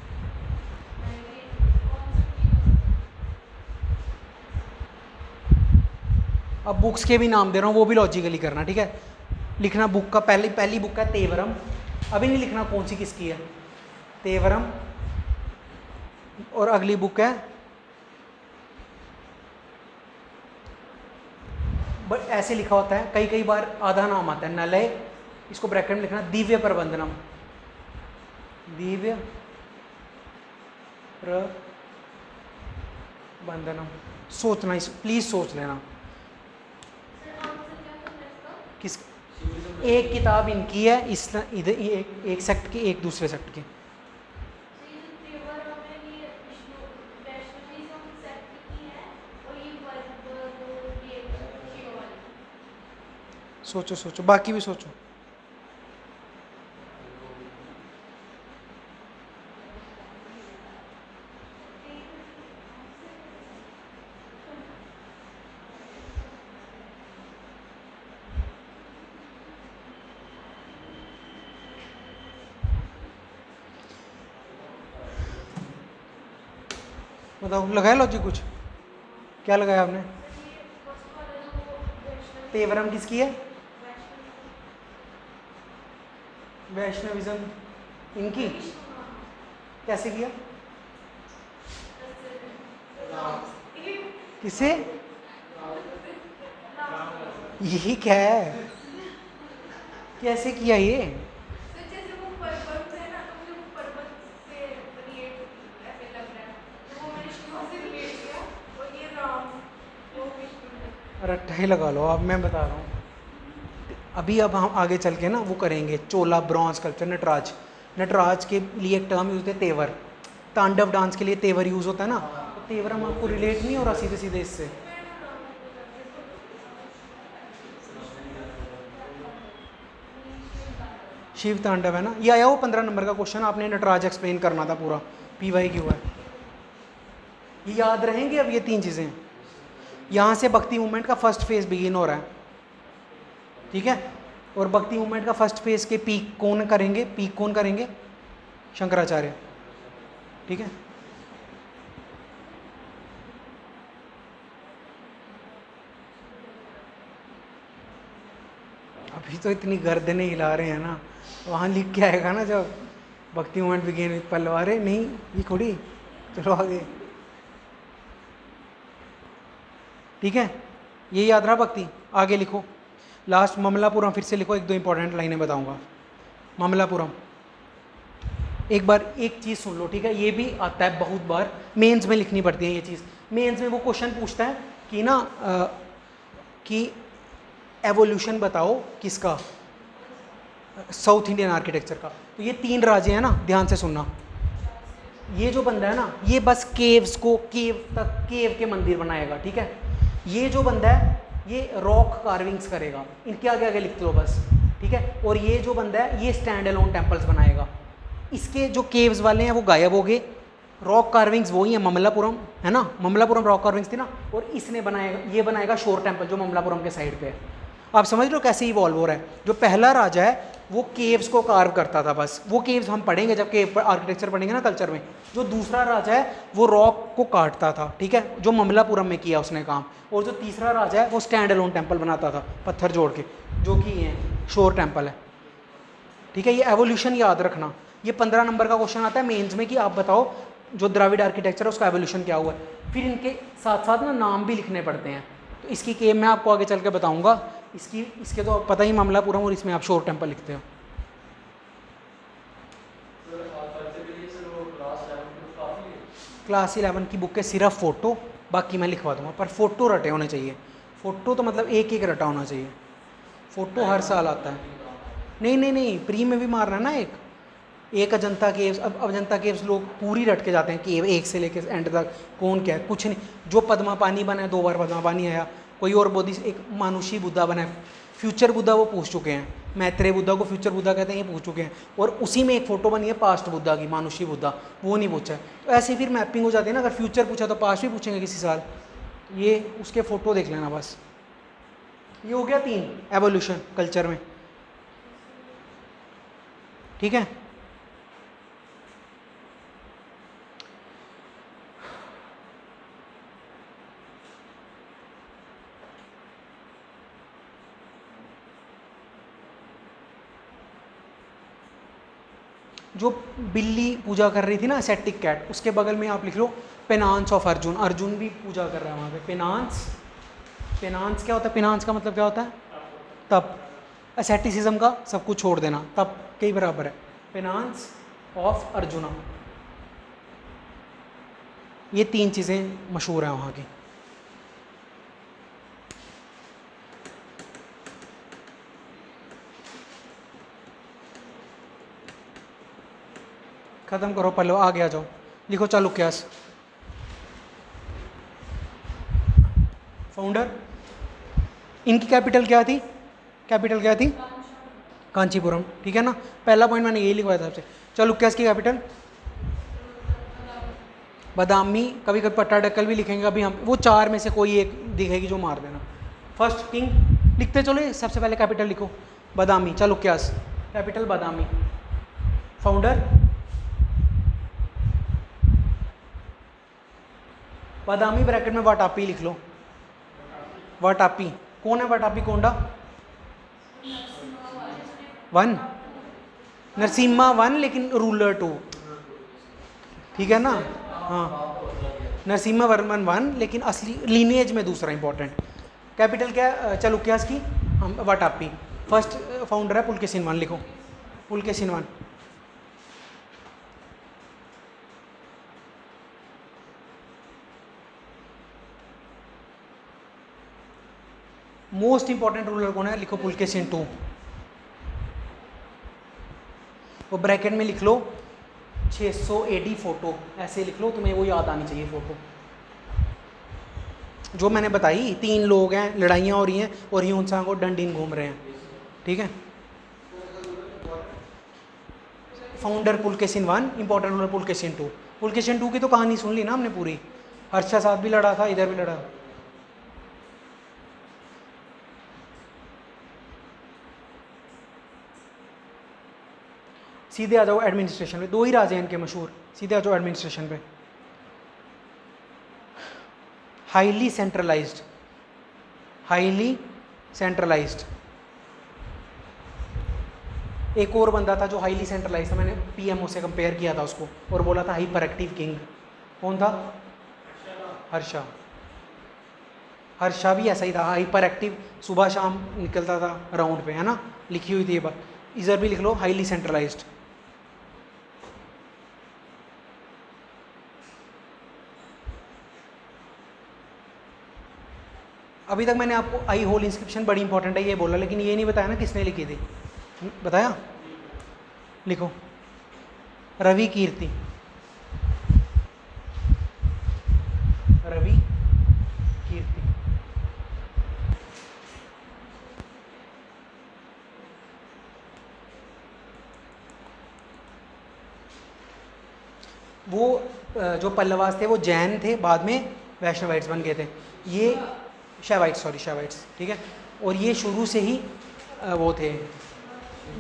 अब बुक्स के भी नाम दे रहा हूँ, वो भी लॉजिकली करना, ठीक है? लिखना बुक का पहली पहली बुक है तेवरम। अभी नहीं लिखना कौन सी किसकी है। तेवरम। और अगली बुक है। बट ऐसे लिखा होता है। कई कई बार आधा नाम आता है। नलय इसको ब्रैकेट में लिखना दिव्य प्रबंधनम। दिव्य प्रबंधनम। सोचना इस प्लीज़ सोच लेना। किस एक किताब इनकी है, इस इधर एक एक सेक्ट की, एक दूसरे सेक्ट की। सोचो सोचो, बाकी भी सोचो। बताओ, लगाया लॉजिक कुछ? क्या लगाया आपने? तेवरम किसकी है? वैष्णविज्म। इनकी? कैसे किया? किसे? यही क्या है? कैसे किया ये? ही लगा लो, अब मैं बता रहा हूँ। अभी अब हम आगे चल के ना वो करेंगे, चोला, ब्रॉन्ज कल्चर नटराज। नटराज के लिए एक टर्म यूज़ होते हैं, तेवर। तांडव डांस के लिए तेवर यूज़ होता है ना तो तेवर हम आपको रिलेट नहीं हो रहा सीधे सीधे इससे। शिव तांडव है ना? ये आया वो पंद्रह नंबर का क्वेश्चन आपने नटराज एक्सप्लेन करना था पूरा। पी वाई क्यू है। ये याद रहेंगे अब ये तीन चीज़ें? यहाँ से भक्ति मूवमेंट का फ़र्स्ट फ़ेज़ बिगिन हो रहा है। ठीक है? और भक्ति मूवमेंट का फ़र्स्ट फ़ेज़ के पीक कौन करेंगे? पीक कौन करेंगे? शंकराचार्य। ठीक है? अभी तो इतनी गर्दनें हिला रहे हैं ना। वहाँ लिख के आएगा ना जब भक्ति मूवमेंट बिगेन विद पल्लवारे नहीं, ये थोड़ी, चलो आगे। ठीक है? ये याद रहा भक्ति? आगे लिखो। लास्ट ममलापुरम फिर से लिखो एक दो इंपॉर्टेंट लाइनें बताऊँगा। ममलापुरम एक बार एक चीज़ सुन लो ठीक है? ये भी आता है बहुत बार। मेंस में लिखनी पड़ती है ये चीज़। मेंस में वो क्वेश्चन पूछता है कि ना अ, कि एवोल्यूशन बताओ किसका? साउथ इंडियन आर्किटेक्चर का। तो ये तीन राज्य हैं ना ध्यान से सुनना। ये जो बंदा है ना ये बस केव्स को केव तक केव के मंदिर बनाएगा ठीक है? ये जो बंदा है, ये रॉक कार्विंग्स करेगा। इनके आगे आगे लिखते हो बस, ठीक है? और ये जो बंदा है, ये स्टैंड अलोन टेम्पल्स बनाएगा। इसके जो केव्स वाले हैं, वो गायब हो गए। रॉक कार्विंग्स वही हैं ममलापुरम है ना? ममलापुरम रॉक कार्विंग्स थी ना? और इसने बनाएगा ये बनाएगा शोर टेंपल जो ममलापुरम के साइड पे है। आप समझ लो कैसे इवॉल्व हो रहा है? जो पहला राजा है वो केव्स को कार्व करता था बस। वो केव्स हम पढ़ेंगे जब केव आर्किटेक्चर पढ़ेंगे ना कल्चर में। जो दूसरा राजा है, वो रॉक को काटता था, ठीक है? जो ममलापुरम में किया उसने काम। और जो तीसरा राजा है, वो स्टैंड अलोन टेंपल बनाता था, पत्थर जोड़ के, जो कि ये शोर टेंपल है। ठीक है, ये एवोल्यूशन याद रखना। ये पंद्रह नंबर का क्वेश्चन आता है मेन्स में कि आप बताओ, जो द्राविड आर्किटेक्चर है, उसका एवोल्यूशन क्या हुआ है? फिर इनके साथ साथ ना नाम भी लिखने पड़ते हैं। तो इसकी केम मैं आपको आगे चल के बताऊँगा। इसकी, इसके तो पता ही मामला पूरा और इसमें आप शोर टेंपल लिखते हो। क्लास इलेवन की बुक के सिर्फ़ फ़ोटो, बाकी मैं लिखवा दूँगा, पर फ़ोटो रटे होने चाहिए। फ़ोटो तो मतलब एक एक रटा होना चाहिए। फ़ोटो हर साल आता है। नहीं नहीं नहीं, प्री में भी मारना ना एक। एक अजंता केव्स, अब अजंता केव्स लोग पूरी रट के जाते हैं केव एक से लेके एंड तक, कौन क्या है, कुछ नहीं। जो पद्मा पानी बना है, दो बार पद्मा पानी आया कोई और बोधि एक मानुषी बुद्धा बना है। फ्यूचर बुद्धा वो पूछ चुके हैं। मैत्रेय बुद्धा को फ्यूचर बुद्धा कहते हैं, ये पूछ चुके हैं। और उसी में एक फ़ोटो बनी है पास्ट बुद्धा की, मानुषी बुद्धा। वो नहीं पूछा। तो ऐसे फिर मैपिंग हो जाती है ना, अगर फ्यूचर पूछा तो पास्ट भी पूछेंगे किसी साल। ये उसके फ़ोटो देख लेना बस। ये हो गया तीन एवोल्यूशन कल्चर में। ठीक है? जो बिल्ली पूजा कर रही थी ना सेटिक कैट उसके बगल में आप लिख लो पेनांस ऑफ़ अर्जुन अर्जुन भी पूजा कर रहा है वहाँ पे. पेनांस पेनांस क्या होता है? पेनांस का मतलब क्या होता है? तप. एसेटिसिज्म का सब कुछ छोड़ देना. तप के बराबर है. पेनांस ऑफ़ अर्जुना ये तीन चीज़ें मशहूर हैं वहाँ की. ख़त्म करो, पहले आगे आ जाओ। लिखो चालुक्यास फाउंडर इनकी कैपिटल क्या थी? कैपिटल क्या थी? कांचीपुरम, ठीक है ना? पहला पॉइंट मैंने यही लिखवाया था आपसे। चालुक्यास की कैपिटल बदामी कभी कभी पट्टाडक्कल भी लिखेंगे अभी हम, वो चार में से कोई एक दिखेगी जो मार देना। फ़र्स्ट किंग लिखते चलो सबसे पहले कैपिटल लिखो। Badami Chalukyas capital Badami. Founder Badami bracket में वाटापी लिख लो। वाटापी कौन है वाटापी कोंडा? वन नरसिम्हा वन लेकिन रूलर टू ठीक है ना? हाँ। नरसिम्हा वर्मन वन लेकिन असली लीनेज में दूसरा इंपॉर्टेंट कैपिटल क्या है चलुक्यास की? हम वाटापी फ़र्स्ट फाउंडर है पुलकेसिन वन लिखो। Pulakeshin one most important ruler कौन है? लिखो पुलकेसिन टू वो ब्रैकेट में लिख लो 600 एडी फ़ोटो ऐसे लिख लो, तुम्हें वो याद आनी चाहिए फ़ोटो जो मैंने बताई, तीन लोग हैं, लड़ाइयाँ हो रही हैं, और ह्यूनसा को डंडीन घूम रहे हैं. ठीक है? Founder Pulakeshin one important ruler Pulakeshin two Pulakeshin two की तो कहानी सुन ली ना हमने पूरी. हर्षा साथ भी लड़ा था, इधर भी लड़ा सीधे आ जाओ एडमिनिस्ट्रेशन पे। दो ही राजे हैं इनके मशहूर। सीधे आ जाओ एडमिनिस्ट्रेशन पे। हाईली सेंट्रलाइज्ड हाईली सेंट्रलाइज्ड एक और बंदा था जो हाईली सेंट्रलाइज था। मैंने पीएमओ से कंपेयर किया था उसको और बोला था हाइपर एक्टिव किंग कौन था? हर्षा। हर्षा भी ऐसा ही था। हाइपर एक्टिव सुबह शाम निकलता था राउंड पे, है ना? लिखी हुई थी ये बात। इधर भी लिख लो हाईली सेंट्रलाइज्ड अभी तक मैंने आपको आई होल इंस्क्रिप्शन बड़ी इंपॉर्टेंट है, ये बोला, लेकिन ये नहीं बताया ना किसने लिखी थी। बताया? लिखो। रवि कीर्ति। रवि कीर्ति। वो जो पल्लवास थे, वो जैन थे, बाद में वैष्णवाइट्स बन गए थे। ये शैवाइट्स सॉरी शेवाइट्स ठीक है? और ये शुरू से ही वो थे।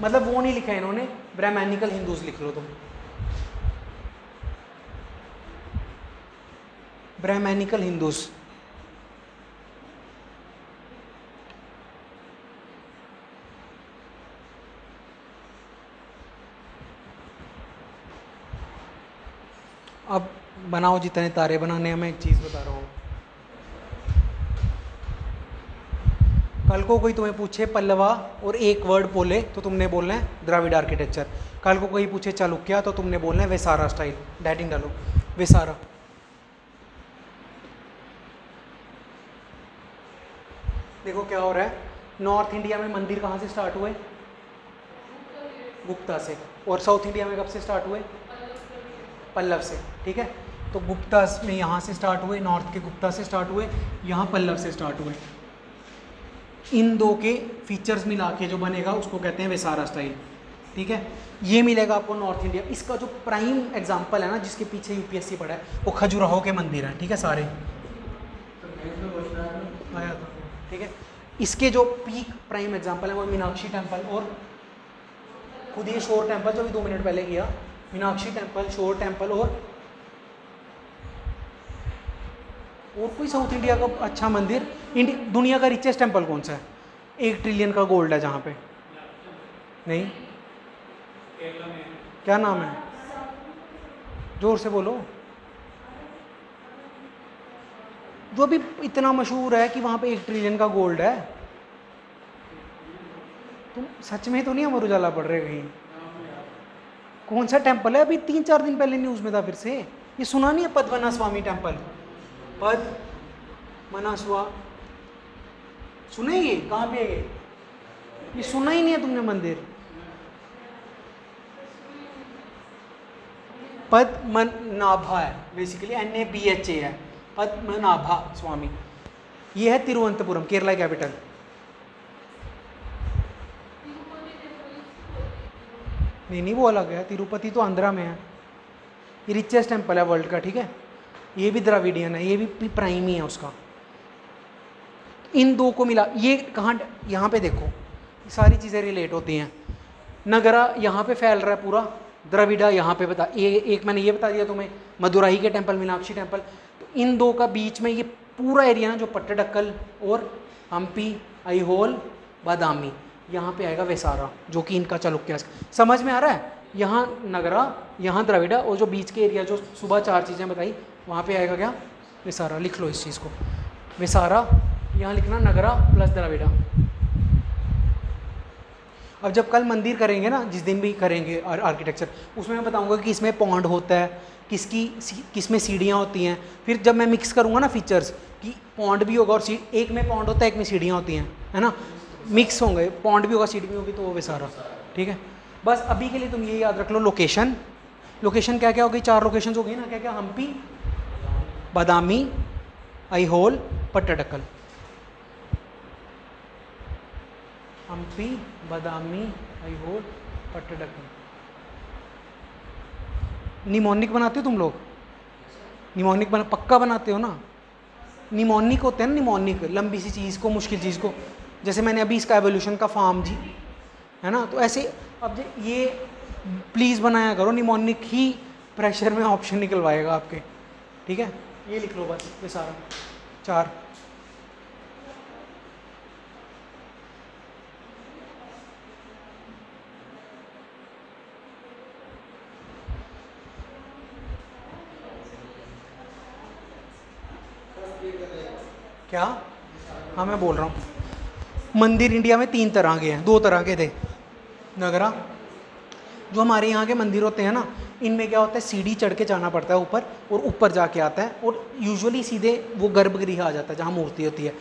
मतलब वो नहीं लिखा इन्होंने ब्राह्मणिकल हिंदूज लिख लो तुम। ब्राह्मणिकल हिंदूज अब बनाओ जितने तारे बनाने हैं, मैं एक चीज़ बता रहा हूँ। कल को कोई तुम्हें पूछे पल्लवा और एक वर्ड बोले तो तुमने बोलना है द्राविड आर्किटेक्चर कल को कोई पूछे चालुक्या तो तुमने बोलना है वेसारा स्टाइल डैटिंग डालो। वेसारा। देखो क्या हो रहा है। नॉर्थ इंडिया में मंदिर कहाँ से स्टार्ट हुए? गुप्ता से। और साउथ इंडिया में कब से स्टार्ट हुए? पल्लव से। ठीक है? तो गुप्ता में यहाँ से स्टार्ट हुए नॉर्थ के गुप्ता से स्टार्ट हुए, यहाँ पल्लव से स्टार्ट हुए। इन दो के फीचर्स मिला के जो बनेगा, उसको कहते हैं वेसारा स्टाइल ठीक है? ये मिलेगा आपको नॉर्थ इंडिया इसका जो प्राइम एग्ज़ाम्पल है ना, जिसके पीछे यूपीएससी पड़ा है, वो खजुराहो के मंदिर हैं। ठीक है सारे? ठीक है? इसके जो पीक प्राइम एग्ज़ाम्पल है, वो मीनाक्षी टेंपल और खुद ये शोर टेंपल जो भी दो मिनट पहले किया मीनाक्षी टेंपल शोर टेंपल और और कोई साउथ इंडिया का अच्छा मंदिर इंडिया दुनिया का रिचेस्ट टेंपल कौन सा है? एक ट्रिलियन का गोल्ड है जहाँ पे। नहीं? क्या नाम है? ज़ोर से बोलो। जो भी इतना मशहूर है कि वहाँ पे एक ट्रिलियन का गोल्ड है। तुम सच में तो नहीं अमर उजाला पढ़ रहे कहीं? कौन सा टेंपल है? अभी तीन चार दिन पहले न्यूज़ में था फिर से। ये सुना नहीं है पद्मना स्वामी टेंपल पद, मनास्वा। सुने ये कहाँ पे है ये? सुना ही नहीं है तुमने मंदिर। पद्मनाभा है basically N A B H A है। पद्मनाभा स्वामी। ये है तिरुवनंतपुरम, केरला कैपिटल नहीं नहीं, वो अलग है। तिरुपति तो आंध्रा में है। ये रिचेस्ट टेंपल है वर्ल्ड का, ठीक है? ये भी द्राविडियन है, ये भी प्राइम ही है उसका। इन दो को मिला, ये कहाँ यहाँ पे देखो सारी चीज़ें रिलेट होती हैं। नगरा यहाँ पे फैल रहा है पूरा, द्रविड़ा यहाँ पे बता ये एक मैंने ये बता दिया तुम्हें, मदुराई के टेंपल मीनाक्षी टेंपल तो इन दो का बीच में ये पूरा एरिया ना, जो पट्टडक्कल और हम्पी आईहोल बादामी, यहाँ पे आएगा वेसारा, जो कि इनका चालुक्य समझ में आ रहा है? यहाँ नगरा, यहाँ द्रविड़ा और जो बीच के एरिया, जो सुबह चार चीज़ें बताई वहाँ पे आएगा क्या? विसारा लिख लो इस चीज़ को। विसारा यहाँ लिखना नगरा प्लस द्रविड़ा अब जब कल मंदिर करेंगे ना जिस दिन भी करेंगे आर, आर्किटेक्चर उसमें मैं बताऊँगा कि इसमें पॉन्ड होता है किसकी किसमें सीढ़ियाँ होती हैं। फिर जब मैं मिक्स करूँगा ना फीचर्स कि पॉन्ड भी होगा और सी एक में पॉन्ड होता है एक में सीढ़ियाँ होती हैं है ना? मिक्स होंगे पॉन्ड भी होगा सीढ़ी भी होगी तो वो भी सारा ठीक है? बस अभी के लिए तुम ये याद रख लो लोकेशन लोकेशन क्या क्या हो गई चार लोकेशन हो गई ना क्या क्या हम्पी बादामी आईहोल पट्टडकल हम्पी, बादामी आईहोल पट्टडकल निमोनिक बनाते हो तुम लोग? निमोनिक बना, पक्का बनाते हो ना? निमोनिक होते हैं ना निमोनिक, लंबी सी चीज़ को, मुश्किल चीज़ को। जैसे मैंने अभी इसका एवोल्यूशन का फार्म जी, है ना? तो ऐसे, अब ये प्लीज़ बनाया करो, निमोनिक ही प्रेशर में ऑप्शन निकलवाएगा आपके, ठीक है? ये लिख लो बस ये सारा। चार। क्या? हाँ मैं बोल रहा हूँ। मंदिर इंडिया में तीन तरह के हैं, दो तरह के थे। नगरा, जो हमारे यहाँ के मंदिर होते हैं ना इनमें क्या होता है, सीढ़ी चढ़ के जाना पड़ता है ऊपर और ऊपर जाके आता है और यूजुअली सीधे वो गर्भगृह आ जाता है जहाँ मूर्ति होती है।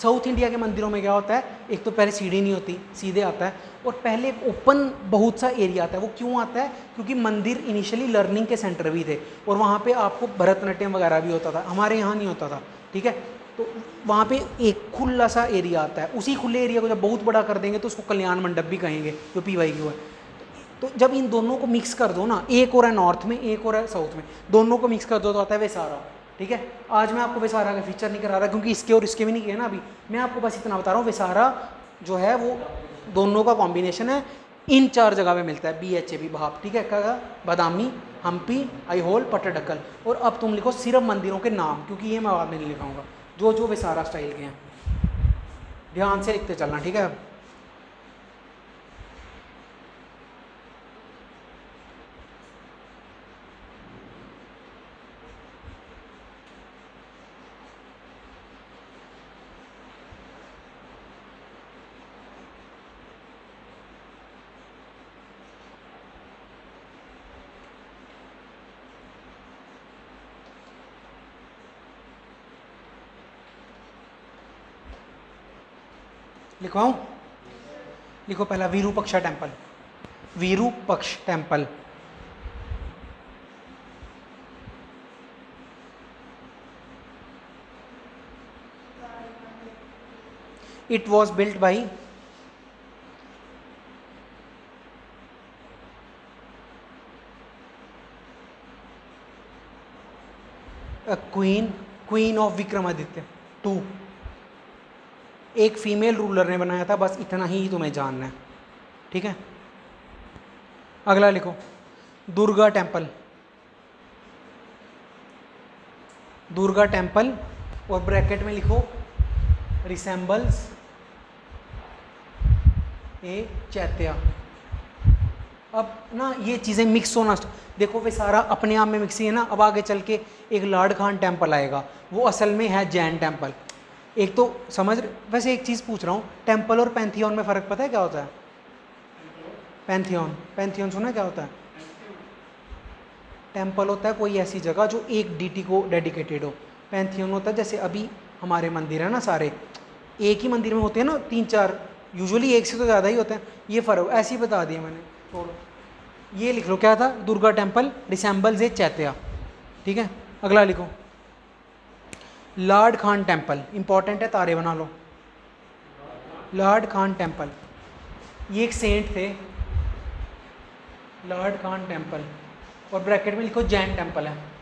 साउथ इंडिया के मंदिरों में क्या होता है, एक तो पहले सीढ़ी नहीं होती, सीधे आता है और पहले एक ओपन बहुत सा एरिया आता है। वो क्यों आता है? क्योंकि मंदिर इनिशियली लर्निंग के सेंटर भी थे और वहाँ पे आपको भरतनाट्यम वगैरह भी होता था। हमारे यहाँ नहीं होता था, ठीक है? तो वहाँ पे एक खुला सा एरिया आता है। उसी खुले एरिया को जब बहुत बड़ा कर देंगे तो उसको कल्याण मंडप भी कहेंगे, जो पी वाई क्यू है। तो जब इन दोनों को मिक्स कर दो ना, एक और है नॉर्थ में, एक और है साउथ में, दोनों को मिक्स कर दो तो आता है वेसारा। ठीक है? आज मैं आपको वेसारा का फीचर नहीं करा रहा क्योंकि इसके और इसके भी नहीं किए ना अभी। मैं आपको बस इतना बता रहा हूँ, वेसारा जो है वो दोनों का कॉम्बिनेशन है। इन चार जगह पे मिलता है बी एच ए बी भाप। ठीक है? क्या बादामी, हम्पी आईहोल पटडकल और अब तुम लिखो सिर्फ़ मंदिरों के नाम, क्योंकि ये मैं बाद में नहीं लिखाऊँगा। जो जो विसारा स्टाइल के हैं। ध्यान से लिखते चलना, ठीक है? लिखवाऊं? लिखो पहला Virupaksha temple Virupaksha temple was built by a queen queen of Vikramaditya two एक फीमेल रूलर ने बनाया था, बस इतना ही तुम्हें जानना है। ठीक है? अगला लिखो। दुर्गा टेंपल दुर्गा टेंपल और ब्रैकेट में लिखो रिसेंबल्स ए चैत्या। अब ना ये चीज़ें मिक्स होना देखो वे सारा अपने आप में मिक्स ही है ना, अब आगे चल के एक लाड खान टेंपल आएगा। वो असल में है जैन टेंपल एक तो समझ वैसे एक चीज़ पूछ रहा हूँ टेंपल और पैंथियन में फ़र्क पता है क्या होता है? पैंथियन पैंथियन सुना क्या होता है? टेंपल होता है कोई ऐसी जगह जो एक डीटी को डेडिकेटेड हो। पैंथियन होता है जैसे अभी हमारे मंदिर है ना सारे, एक ही मंदिर में होते हैं ना तीन चार यूजुअली एक से तो ज़्यादा ही होते हैं। ये फ़र्क, ऐसे ही बता दिया मैंने, छोड़ो। ये लिख लो, क्या था? दुर्गा टेंपल डिसम्बल जे चैत्या। ठीक है? अगला लिखो। लार्ड खान टेंपल इंपॉर्टेंट है तारे बना लो। लॉर्ड खान टेंपल ये एक सेंट थे। लॉर्ड खान टेंपल और ब्रैकेट में लिखो जैन टेंपल है और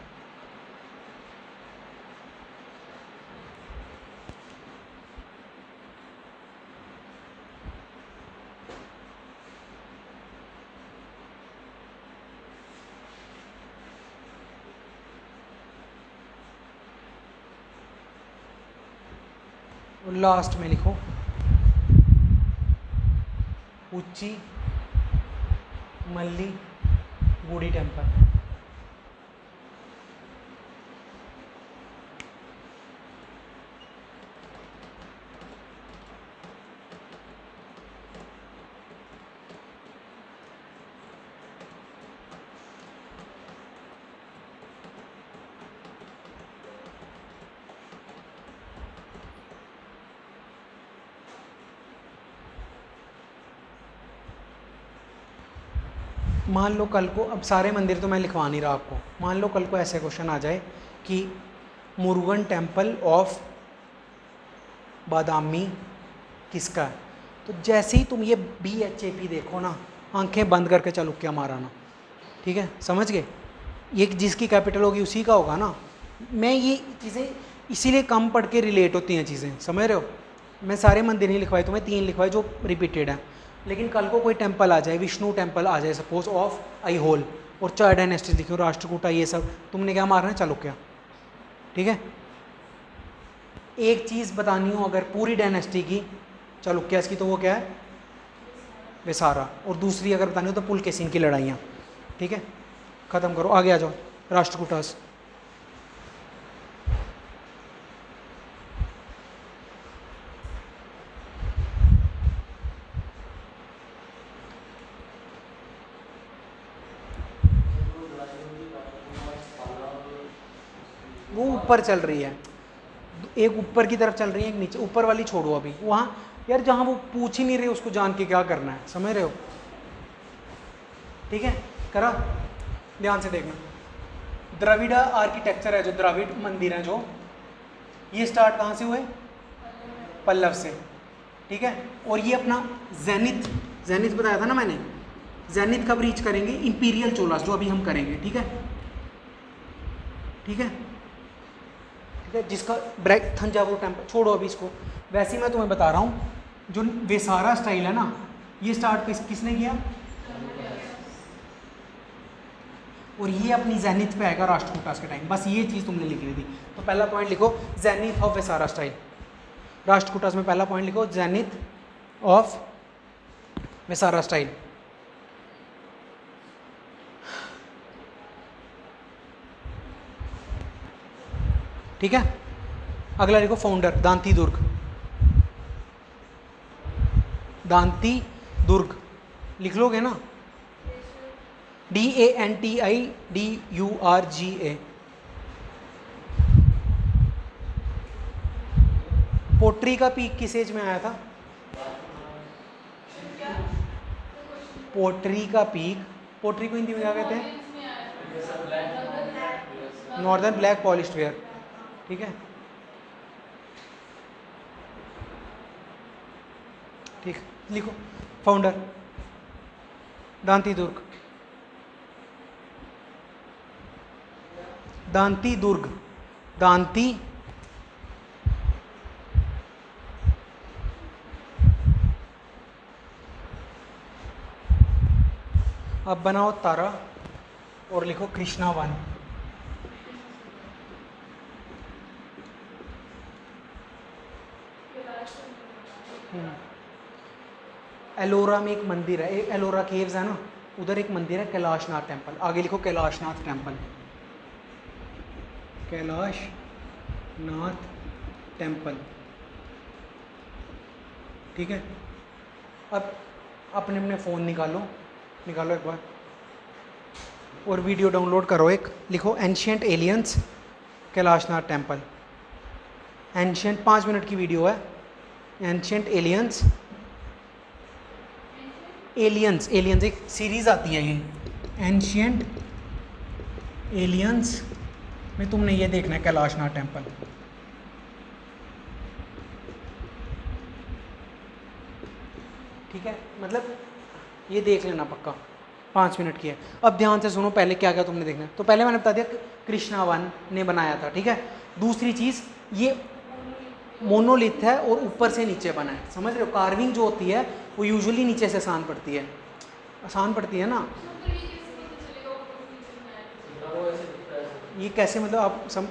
लास्ट में लिखो। उच्ची मल्ली बूढ़ी टेंपल। मान लो कल को, अब सारे मंदिर तो मैं लिखवा नहीं रहा आपको। मान लो कल को ऐसे क्वेश्चन आ जाए कि मुरुगन टेंपल ऑफ़ बादामी किसका है? तो जैसे ही तुम ये बी एच ए पी देखो ना, आँखें बंद करके चलो क्या माराना ठीक है? समझ गए? ये जिसकी कैपिटल होगी उसी का होगा ना? मैं ये चीज़ें इसीलिए कम पढ़ के रिलेट होती हैं चीज़ें। समझ रहे हो? मैं सारे मंदिर नहीं लिखवाए, तुम्हें तीन लिखवाए जो रिपीटेड हैं। लेकिन कल को कोई टेंपल आ जाए, विष्णु टेंपल आ जाए सपोज़ ऑफ़ आई होल और चार डायनेस्टी लिखी राष्ट्रकूटा ये सब, तुमने क्या मारना है? क्या? ठीक है? एक चीज़ बतानी हो अगर पूरी डायनेस्टी की चालुक्या की तो वो क्या है? विसारा। और दूसरी अगर बतानी हो तो पुल केसिन की लड़ाइयाँ। ठीक है? ख़त्म करो। आगे आ जाओ। राष्ट्रकूटास वो ऊपर चल रही है। एक ऊपर की तरफ़ चल रही है, एक नीचे। ऊपर वाली छोड़ो अभी। वहाँ, यार जहाँ वो पूछ ही नहीं रहे, उसको जान के क्या करना है, समझ रहे हो? ठीक है? करा। ध्यान से देखना। द्रविड़ा आर्किटेक्चर है जो, द्रविड़ मंदिर है जो। ये स्टार्ट कहाँ से हुए? पल्लव से। ठीक है? और ये अपना जैनित जैनित बताया था ना मैंने? जैनित कब रीच करेंगे? इंपीरियल चोलास, जो अभी हम करेंगे। ठीक है? ठीक है? ठीक है, जिसका ब्रैक थंजावुर टेंपल छोड़ो अभी इसको। वैसे मैं तुम्हें बता रहा हूँ, जो वेसारा स्टाइल है ना, ये स्टार्ट किस, किसने किया? और ये अपनी जैनिथ पे आएगा राष्ट्रकूटास के टाइम बस ये चीज़ तुमने लिखनी थी। तो पहला पॉइंट लिखो zenith of Vesara style Rashtrakutas में पहला पॉइंट लिखो जैनिथ ऑफ़ वेसारा स्टाइल ठीक है? अगला लिखो फाउंडर दांती दुर्ग। दांती दुर्ग। लिख लोगे ना? D A N T I D U R G A poetry का पीक किस एज में आया था? पोट्री का पीक, पोट्री को हिंदी में क्या कहते हैं? नॉर्दर्न ब्लैक पॉलिश्ड वेयर ठीक है? ठीक, लिखो। फाउंडर दांती दुर्ग दांती। दुर्ग दांती अब बनाओ तारा और लिखो कृष्णा वन एलोरा में एक मंदिर है एलोरा केव्स है ना? उधर एक मंदिर है, कैलाशनाथ टेंपल आगे लिखो कैलाशनाथ टेंपल कैलाश नाथ टेंपल ठीक है? अब अपने अपने फ़ोन निकालो निकालो एक बार। और वीडियो डाउनलोड करो एक। लिखो ancient aliens Kailashnath temple ancient पाँच मिनट की वीडियो है। एंशियंट एलियंस एलियंस एलियंस एक सीरीज़ आती है ये। एंशियंट एलियंस में तुमने ये देखना है कैलाशनाथ टेंपल ठीक है? मतलब ये देख लेना पक्का। पाँच मिनट की है। अब ध्यान से सुनो, पहले क्या क्या तुमने देखना है। तो पहले मैंने बता दिया, कृष्णा वन ने बनाया था, ठीक है? दूसरी चीज़, ये मोनोलिथ है और ऊपर से नीचे बना है। समझ रहे हो? कार्विंग जो होती है, वो यूजुअली नीचे से आसान पड़ती है। आसान पड़ती है ना? ये कैसे मतलब आप सम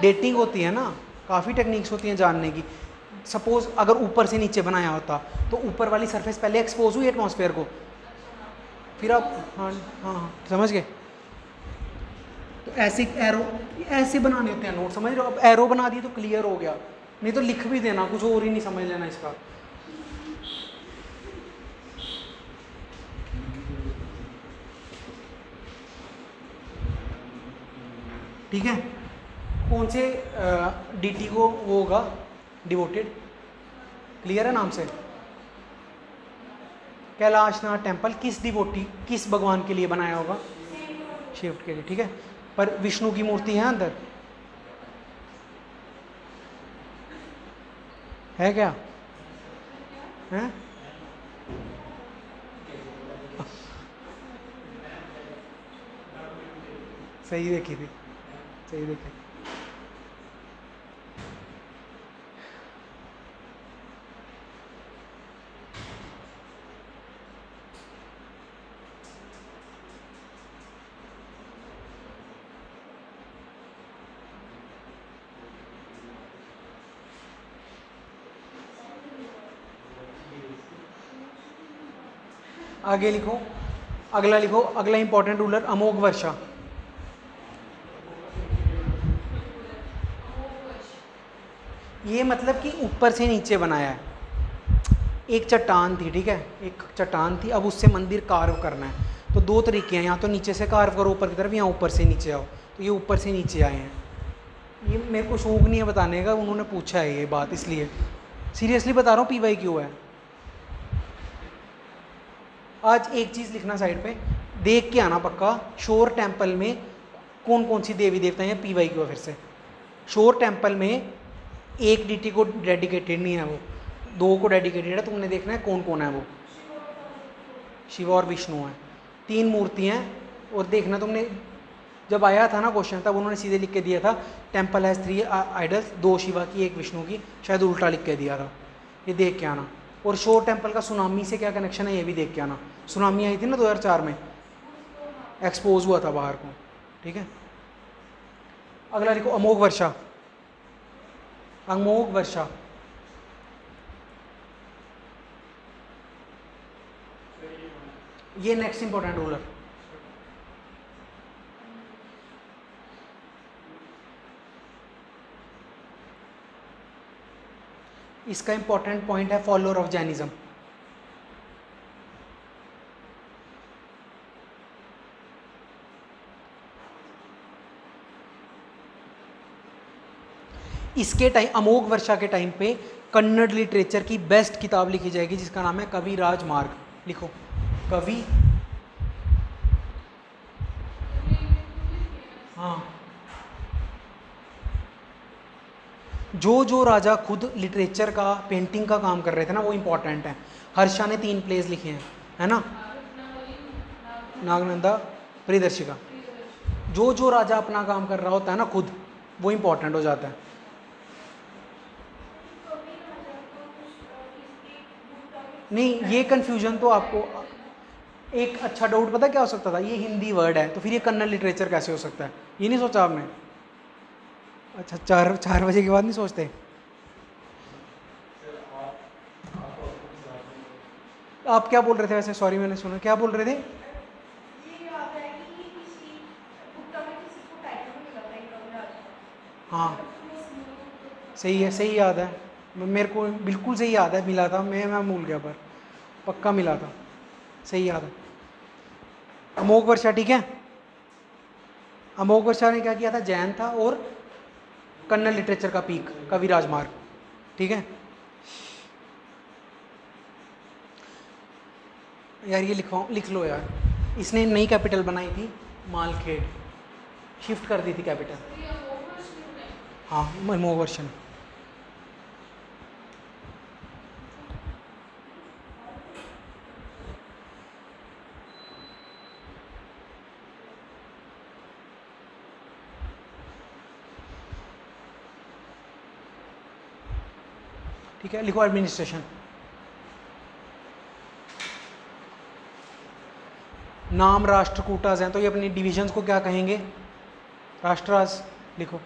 डेटिंग होती है ना? काफ़ी टेक्निक्स होती हैं जानने की। सपोज़ अगर ऊपर से नीचे बनाया होता तो ऊपर वाली सरफेस पहले एक्सपोज हुई एटमॉस्फेयर को। फिर आप हाँ हाँ हाँ समझ गए? तो ऐसे एरो ऐसे बनाने होते हैं नोट समझ रहे हो? अब एरो बना दिए तो क्लियर हो गया। नहीं तो लिख भी देना, कुछ और ही नहीं समझ लेना इसका। ठीक है? कौन से डीटी को वो होगा? डिवोटेड क्लियर है नाम से? कैलाशनाथ टेंपल किस डिवोटी किस भगवान के लिए बनाया होगा? शिफ्ट के लिए, ठीक है? पर विष्णु की मूर्ति है अंदर। है क्या? है? सही देखी थी सही देखी। आगे लिखो। अगला लिखो, अगला इंपॉर्टेंट रूलर अमोघ वर्षा। ये मतलब कि ऊपर से नीचे बनाया है। एक चट्टान थी, ठीक है? एक चट्टान थी। अब उससे मंदिर कार्व करना है। तो दो तरीके हैं। यहाँ तो नीचे से कार्व करो ऊपर की तरफ़ यहाँ ऊपर से नीचे आओ। तो ये ऊपर से नीचे आए हैं। ये मेरे को शौक नहीं है बताने का। उन्होंने पूछा है ये बात, इसलिए। सीरियसली बता रहा हूँ, पी वाई क्यों है? आज एक चीज़ लिखना साइड पे। देख के आना पक्का, शोर टेंपल में कौन कौन सी देवी देवता हैं पी वाई क्यों फिर से। शोर टेंपल में एक डीटी को डेडिकेटेड नहीं है वो। दो को डेडिकेटेड है तुमने देखना है कौन कौन है वो। शिव और विष्णु हैं। तीन मूर्तियाँ हैं, और देखना तुमने, जब आया था ना क्वेश्चन तब उन्होंने सीधे लिख के दिया था, टेंपल हैज़ थ्री आइडल्स दो शिवा की, एक विष्णु की। शायद उल्टा लिख के दिया था। ये देख के आना। और शोर टेंपल का सुनामी से क्या कनेक्शन है, ये भी देख के आना। सुनामी आई थी ना 2004 में? एक्सपोज हुआ था बाहर को। ठीक है? अगला लिखो अमोघ वर्षा। अमोघ वर्षा। ये नेक्स्ट इंपॉर्टेंट रूलर इसका इंपॉर्टेंट पॉइंट है फॉलोअर ऑफ़ जैनिज्म इसके टाइम, अमोघ वर्षा के टाइम पे कन्नड़ लिटरेचर की बेस्ट किताब लिखी जाएगी, जिसका नाम है कवि राजमार्ग। लिखो। कवि। हाँ। जो जो राजा खुद लिटरेचर का, पेंटिंग का काम कर रहे थे ना, वो इम्पोर्टेंट है। हर्षा ने तीन प्लेस लिखे हैं, है ना? नागनंदा, प्रियदर्शिका। जो जो राजा अपना काम कर रहा होता है ना, खुद, वो इम्पोर्टेंट हो जाता है। नहीं, ये कन्फ्यूज़न तो आपको एक अच्छा डाउट पता क्या हो सकता था? ये हिंदी वर्ड है तो फिर ये कन्नड़ लिटरेचर कैसे हो सकता है? ये नहीं सोचा आपने? अच्छा चार चार बजे के बाद नहीं सोचते? आप क्या बोल रहे थे वैसे? सॉरी मैंने सुना। क्या बोल रहे थे? हाँ। सही है, सही याद है। मेरे को बिल्कुल सही याद है, मिला था। मैं मैं भूल गया, पर पक्का मिला था। सही याद है। अमोघ वर्षा, ठीक है? अमोघ वर्षा ने क्या किया था? जैन था और कन्नड़ लिटरेचर का पीक कवि राजमार्ग ठीक है? यार, ये लिखवाओ लिख लो यार। इसने नई कैपिटल बनाई थी, मालखेड़। शिफ्ट कर दी थी कैपिटल। हाँ अमोघ वर्षन ठीक है, लिखो एडमिनिस्ट्रेशन नाम राष्ट्रकूटाज हैं तो ये अपनी डिविजन्स को क्या कहेंगे? राष्ट्रास लिखो.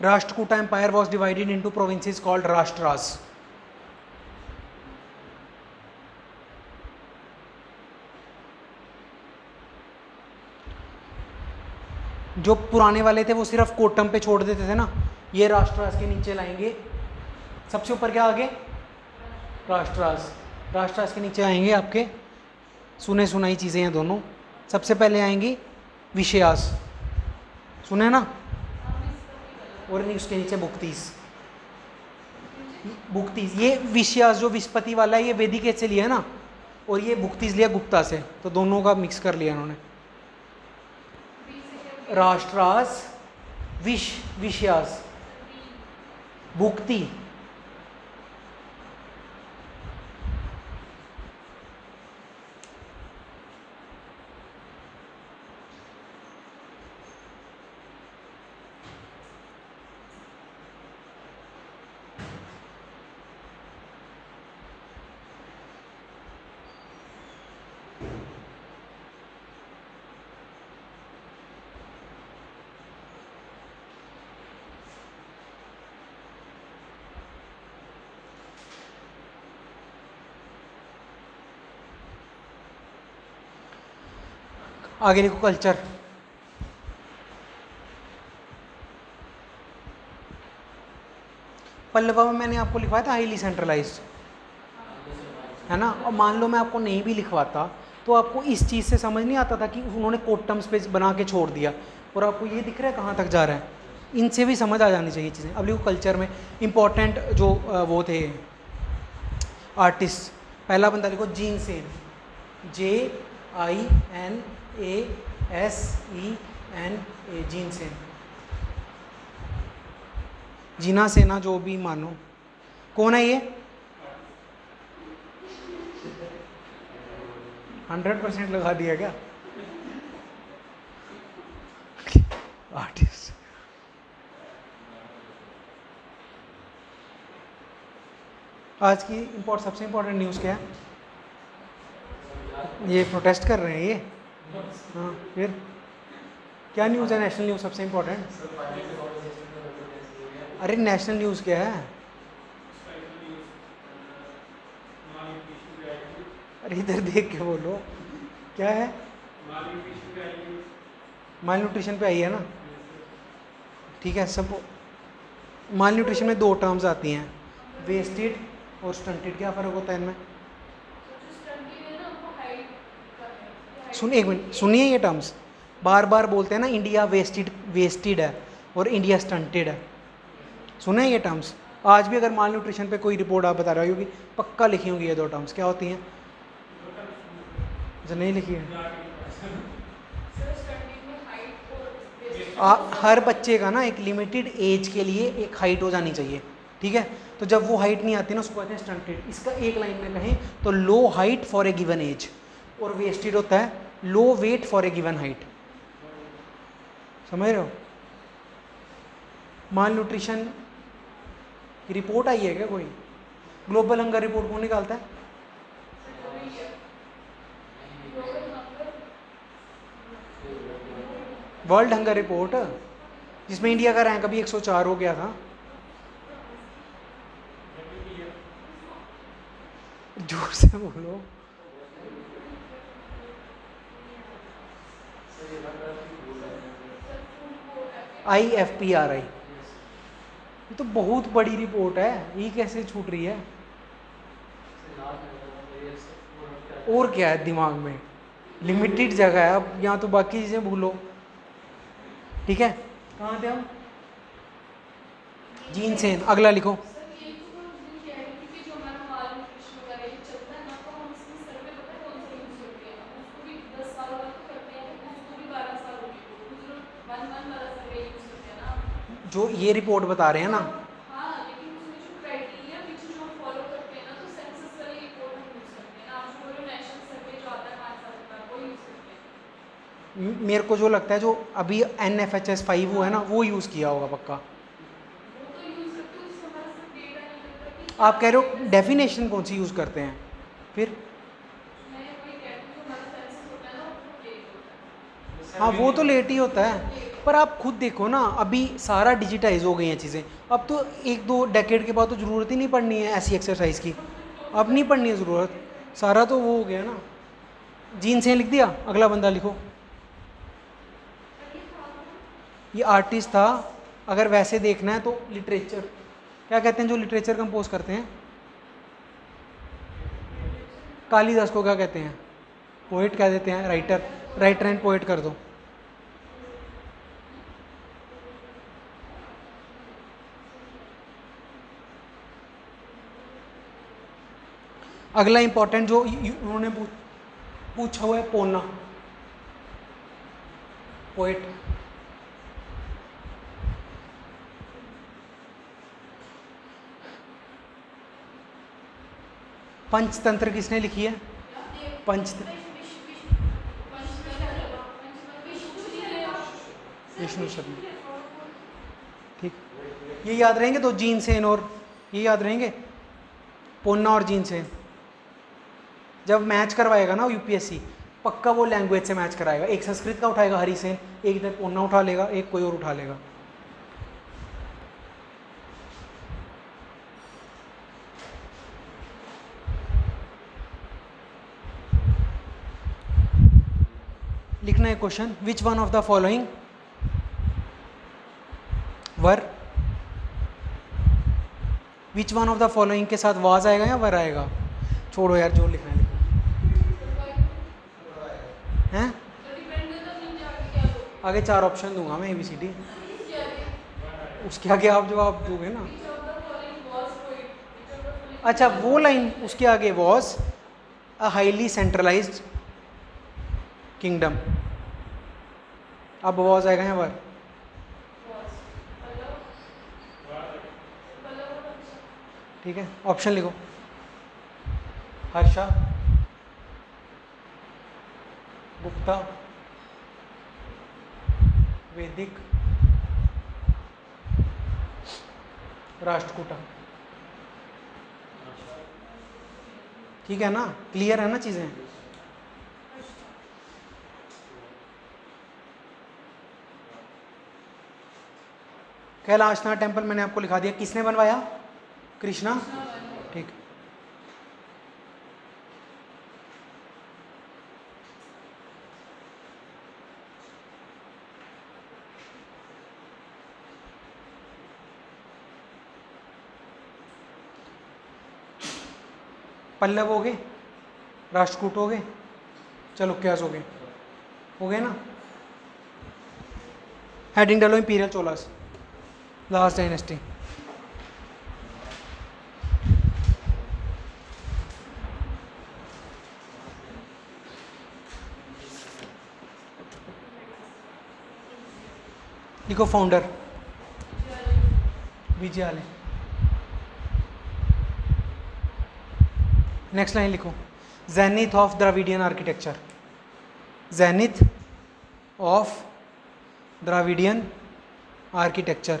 Rashtrakuta empire was divided into provinces called Rashtras जो पुराने वाले थे, वो सिर्फ़ कोटम पे छोड़ देते थे ना। ये राष्ट्रराज के नीचे लाएँगे। सबसे ऊपर क्या आगे? राष्ट्रराज। राष्ट्रराज के नीचे आएँगे आपके। सुने सुनाई चीज़ें हैं दोनों। सबसे पहले आएँगी विषयास। सुने ना? और नहीं, उसके नीचे बुक्तीस। बुक्तीस। ये विषयास जो विस्पति वाला है, ये वेदिक से लिया है ना? और ये बुक्तीस लिया गुप्ता से। तो दोनों का मिक्स कर लिया उन्होंने राष्ट्रास विश विषयास भुक्ति। आगे लिखो कल्चर। पल्लवा में मैंने आपको लिखवाया था हाईली सेंट्रलाइज है ना? और मान लो मैं आपको नहीं भी लिखवाता तो आपको इस चीज़ से समझ नहीं आता था कि उन्होंने कोटम्स पे बना के छोड़ दिया। और आपको ये दिख रहा है कहाँ तक जा रहा है? इनसे भी समझ आ जानी चाहिए चीज़ें। अब लिखो कल्चर में इम्पोर्टेंट जो वो थे आर्टिस्ट पहला बंदा लिखो Jin Sen J I N A S E N A Jin Sen. Jina Sena जो भी मानो। कौन है ये? हंड्रेड परसेंट लगा दिया क्या? आर्टिस्ट। आज की इम्पोर्ट सबसे इम्पोर्टेंट न्यूज़ क्या है? ये प्रोटेस्ट कर रहे हैं ये। हाँ फिर? क्या न्यूज़ है? नेशनल न्यूज़ सबसे इम्पोर्टेंट अरे नेशनल न्यूज़ क्या है? अरे, इधर देख के बोलो। क्या है? माल न्यूट्रिशन पे आई है ना? ठीक है, सब माल न्यूट्रिशन में दो टर्म्स आती हैं। वेस्टेड और स्टंटेड क्या फ़र्क होता है इनमें? सुन एक मिनट, सुनिए ये टर्म्स बार बार बोलते हैं ना इंडिया वेस्टेड वेस्टेड है और इंडिया स्टंटेड है। सुने ये टर्म्स आज भी अगर माल न्यूट्रिशन पे कोई रिपोर्ट आप बता रहे होगी पक्का लिखी होंगी ये दो टर्म्स क्या होती हैं? नहीं लिखी है। हर बच्चे का ना एक लिमिटेड एज के लिए एक हाइट हो जानी चाहिए, ठीक है? तो जब वो हाइट नहीं आती ना, उसको कहते हैं स्टंटेड इसका एक लाइन में कहें तो low height for a given age और वेस्टेड होता है। Low weight for a given height समझ रहे हो? माल न्यूट्रिशन की रिपोर्ट आई है क्या कोई? ग्लोबल हंगर रिपोर्ट कौन निकालता है? वर्ल्ड हंगर रिपोर्ट जिसमें इंडिया का रैंक अभी 104 हो गया था। ज़ोर से बोलो। I F P R I ये तो बहुत बड़ी रिपोर्ट है। ये कैसे छूट रही है? और क्या है दिमाग में? लिमिटेड जगह है। अब यहाँ तो बाकी चीज़ें भूलो। ठीक है? कहाँ थे हम? जीन सेन। अगला लिखो। जो ये रिपोर्ट बता रहे हैं ना। मेरे को जो लगता है जो अभी N F H S five वो है ना वो यूज़ किया होगा पक्का। आप कह रहे हो डेफिनेशन कौन सी यूज़ करते हैं? फिर? हाँ वो तो लेट ही होता है। पर आप खुद देखो ना, अभी सारा डिजिटाइज हो गई हैं चीज़ें। अब तो एक दो डेकेड के बाद तो ज़रूरत ही नहीं पड़नी है ऐसी एक्सरसाइज की। अब नहीं पड़नी है ज़रूरत। सारा तो वो हो गया ना। जीन से लिख दिया? अगला बंदा लिखो। ये आर्टिस्ट था। अगर वैसे देखना है तो लिटरेचर क्या कहते हैं जो लिटरेचर कंपोज करते हैं? कालीदास को क्या कहते हैं? पोइट कह देते हैं राइटर राइटर एंड पोइट कर दो। अगला इंपॉर्टेंट जो उन्होंने पूछा हुआ है पोना पोइट पंचतंत्र किसने लिखी है? पंच विष्णु शर्मा। ठीक। ये याद रहेंगे तो जीन सेन और ये याद रहेंगे? पोन्ना और जीन सेन। जब मैच करवाएगा ना यूपीएससी पक्का वो लैंग्वेज से मैच कराएगा। एक संस्कृत का उठाएगा हरी सेन, एक इधर पोन्ना उठा लेगा, एक कोई और उठा लेगा। लिखना है question which one of the following were which one of the following के साथ वाज आएगा या वर आएगा? छोड़ो यार, जो लिखना है लिखो हैं आगे चार ऑप्शन दूँगा मैं ए बी सी डी उसके आगे आप जवाब दोगे ना। अच्छा वो लाइन उसके आगे was a highly centralised kingdom अब वॉज़ आएगा यहाँ पर। ठीक है ऑप्शन लिखो। हर्षा। गुप्ता। वैदिक राष्ट्रकूटा। ठीक है ना? क्लियर है ना चीज़ें? कैलाशनाथ टेंपल मैंने आपको लिखा दिया। किसने बनवाया? कृष्णा ठीक पल्लव हो गए राष्ट्रकूट हो गए। चलुक्यास हो गए। हो गए ना? हेडिंग डालो इंपीरियल चोलास लास्ट डायनेस्टी लिखो फाउंडर विजय नेक्स्ट लाइन लिखो। Zenith of Dravidian architecture zenith of Dravidian architecture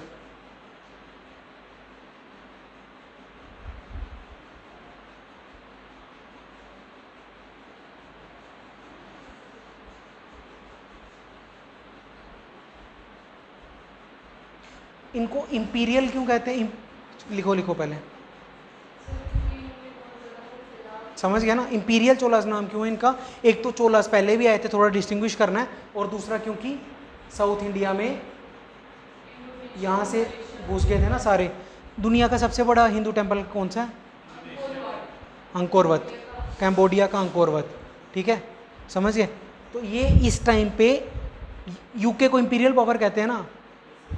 इनको इंपीरियल क्यों कहते हैं? लिखो लिखो पहले। समझ गया ना? इंपीरियल चोलास नाम क्यों है इनका? एक तो चोलास पहले भी आए थे, थोड़ा डिस्टिंग्विश करना है, और दूसरा क्योंकि साउथ इंडिया में यहाँ से घुस गए थे ना सारे। दुनिया का सबसे बड़ा हिंदू टेंपल कौन सा है? अंकोरवत। कैम्बोडिया का अंकोरवत। ठीक है? समझ गए? तो ये इस टाइम पे यूके को इंपीरियल पावर कहते हैं ना?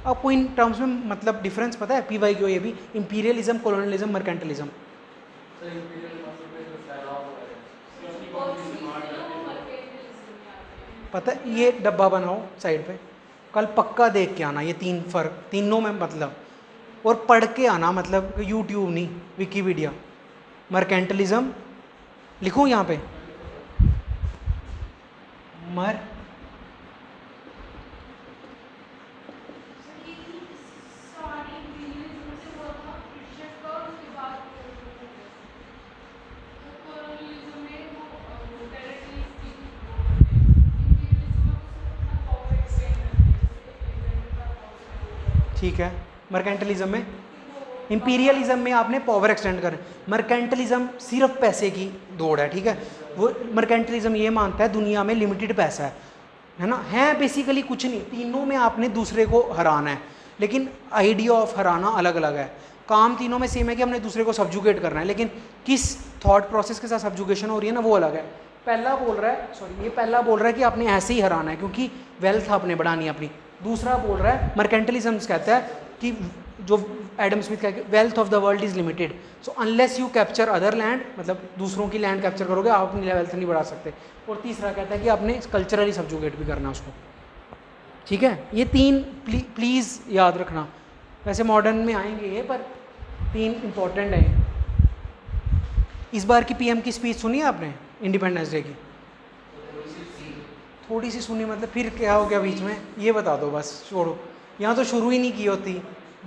आपको इन टर्म्स में मतलब डिफरेंस पता है? पी वाई क्यू ये भी imperialism colonialism mercantilism sir imperial मतलब में जो फैलाव हुआ है उसकी कॉम्पिटिशन मार जाती है पता है, ये डब्बा बनाओ साइड पे। कल पक्का देख के आना, ये तीन फ़र्क तीनों में मतलब। और पढ़ के आना मतलब यूट्यूब नहीं विकीपीडिया मर्केंटलिज्म लिखूँ यहाँ पे? मर ठीक है? मर्केंटलिज्म में? इंपीरियलिज्म में आपने पावर एक्सटेंड कर मर्केंटलिज्म सिर्फ़ पैसे की दौड़ है, ठीक है? वो मर्केंटलिज्म ये मानता है, दुनिया में लिमिटेड पैसा है। है ना? है बेसिकली कुछ नहीं, तीनों में आपने दूसरे को हराना है। लेकिन आइडिया ऑफ़ हराना अलग अलग है। काम तीनों में सेम है कि हमने दूसरे को सब्जुकेट करना है, लेकिन किस थॉट प्रोसेस के साथ सब्जुकेशन हो रही है ना, वो अलग है। पहला बोल रहा है सॉरी ये पहला बोल रहा है कि आपने ऐसे ही हराना है, क्योंकि वेल्थ आपने बढ़ानी है अपनी। दूसरा बोल रहा है मर्केंटलिज्म कहता है कि जो एडम स्मिथ कहते wealth of the world is limited so unless you capture other land मतलब दूसरों की लैंड कैप्चर करोगे आप अपनी वेल्थ नहीं बढ़ा सकते. और तीसरा कहता है कि आपने कल्चरली सब्जुकेट भी करना उसको. ठीक है? ये तीन प्ली, प्लीज़ याद रखना. वैसे मॉडर्न में आएँगे ये पर तीन इंपॉर्टेंट हैं इस बार की पीएम की स्पीच सुनी है आपने? इंडिपेंडेंस डे की? थोड़ी सी सुनी मतलब फिर क्या हो गया बीच में? ये बता दो बस, छोड़ो। यहाँ तो शुरू ही नहीं की होती।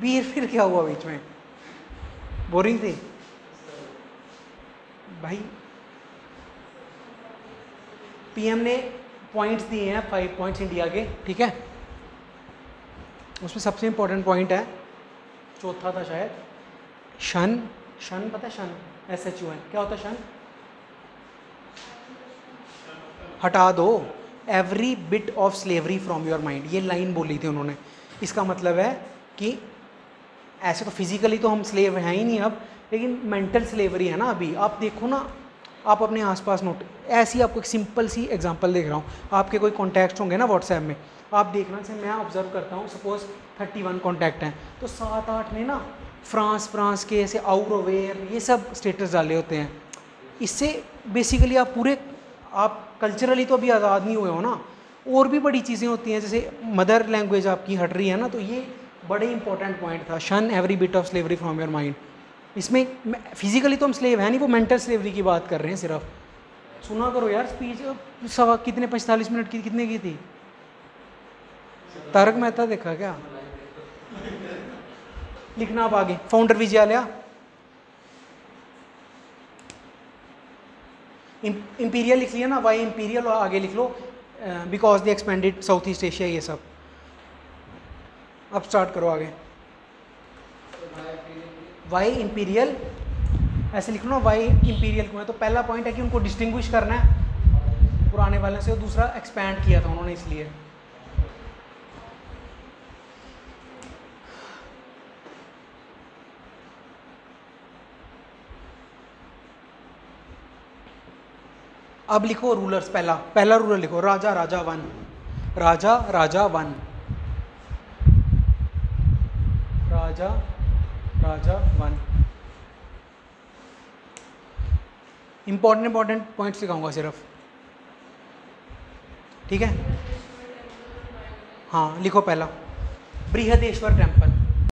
फिर फिर क्या हुआ बीच में? बोरिंग थी? भाई पीएम ने पॉइंट्स दिए हैं फाइव पॉइंट्स इंडिया के, ठीक है? उसमें सबसे इंपॉर्टेंट पॉइंट है, चौथा था शायद। शन शन पता है शन एस एच यू एन क्या होता है शन हटा दो। Every bit of slavery from your mind ये लाइन बोली थी उन्होंने। इसका मतलब है कि ऐसे तो फिजिकली तो हम स्लेव हैं ही नहीं अब, लेकिन मेंटल स्लेवरी है ना अभी। आप देखो ना, आप अपने आसपास नोट ऐसी आपको एक सिंपल सी एग्जांपल देख रहा हूँ। आपके कोई कॉन्टैक्ट होंगे ना व्हाट्सएप में। आप देखना से मैं ऑब्ज़र्व करता हूँ सपोज़ थर्टी वन कॉन्टैक्ट हैं। तो सात आठ ने ना फ्रांस फ्रांस के ऐसे आउरोवेयर ये सब स्टेटस डाले होते हैं। इससे बेसिकली आप पूरे, आप कल्चरली तो अभी आज़ाद नहीं हुए हो ना, और भी बड़ी चीज़ें होती हैं, जैसे मदर लैंग्वेज आपकी हट रही है ना तो ये बड़े इंपॉर्टेंट पॉइंट था। Shun every bit of slavery from your mind इसमें फिजिकली तो हम स्लेव हैं नहीं, वो मेंटल स्लेवरी की बात कर रहे हैं सिर्फ़। सुना करो यार स्पीच सवा कितने, पैंतालीस मिनट की, कितने की थी? तारक मेहता देखा क्या? लिखना आप आगे। फाउंडर विजयालया? इंपीरियल लिख लिया ना वाई इंपीरियल और आगे लिख लो because the expanded South East Asia ये सब। अब स्टार्ट करो आगे। वाई इंपीरियल ऐसे लिख लो वाई इम्पीरियल क्यों है तो पहला पॉइंट है कि उनको डिस्टिंग्विश करना है, पुराने वाले से, और दूसरा एक्सपैंड किया था उन्होंने इसलिए। अब लिखो रूलर्स पहला पहला रूलर लिखो, Raja Raja one. Raja Raja one. Raja Raja one. Important important points लिखाऊँगा सिर्फ़। ठीक है? हाँ लिखो पहला। बृहदेश्वर टेंपल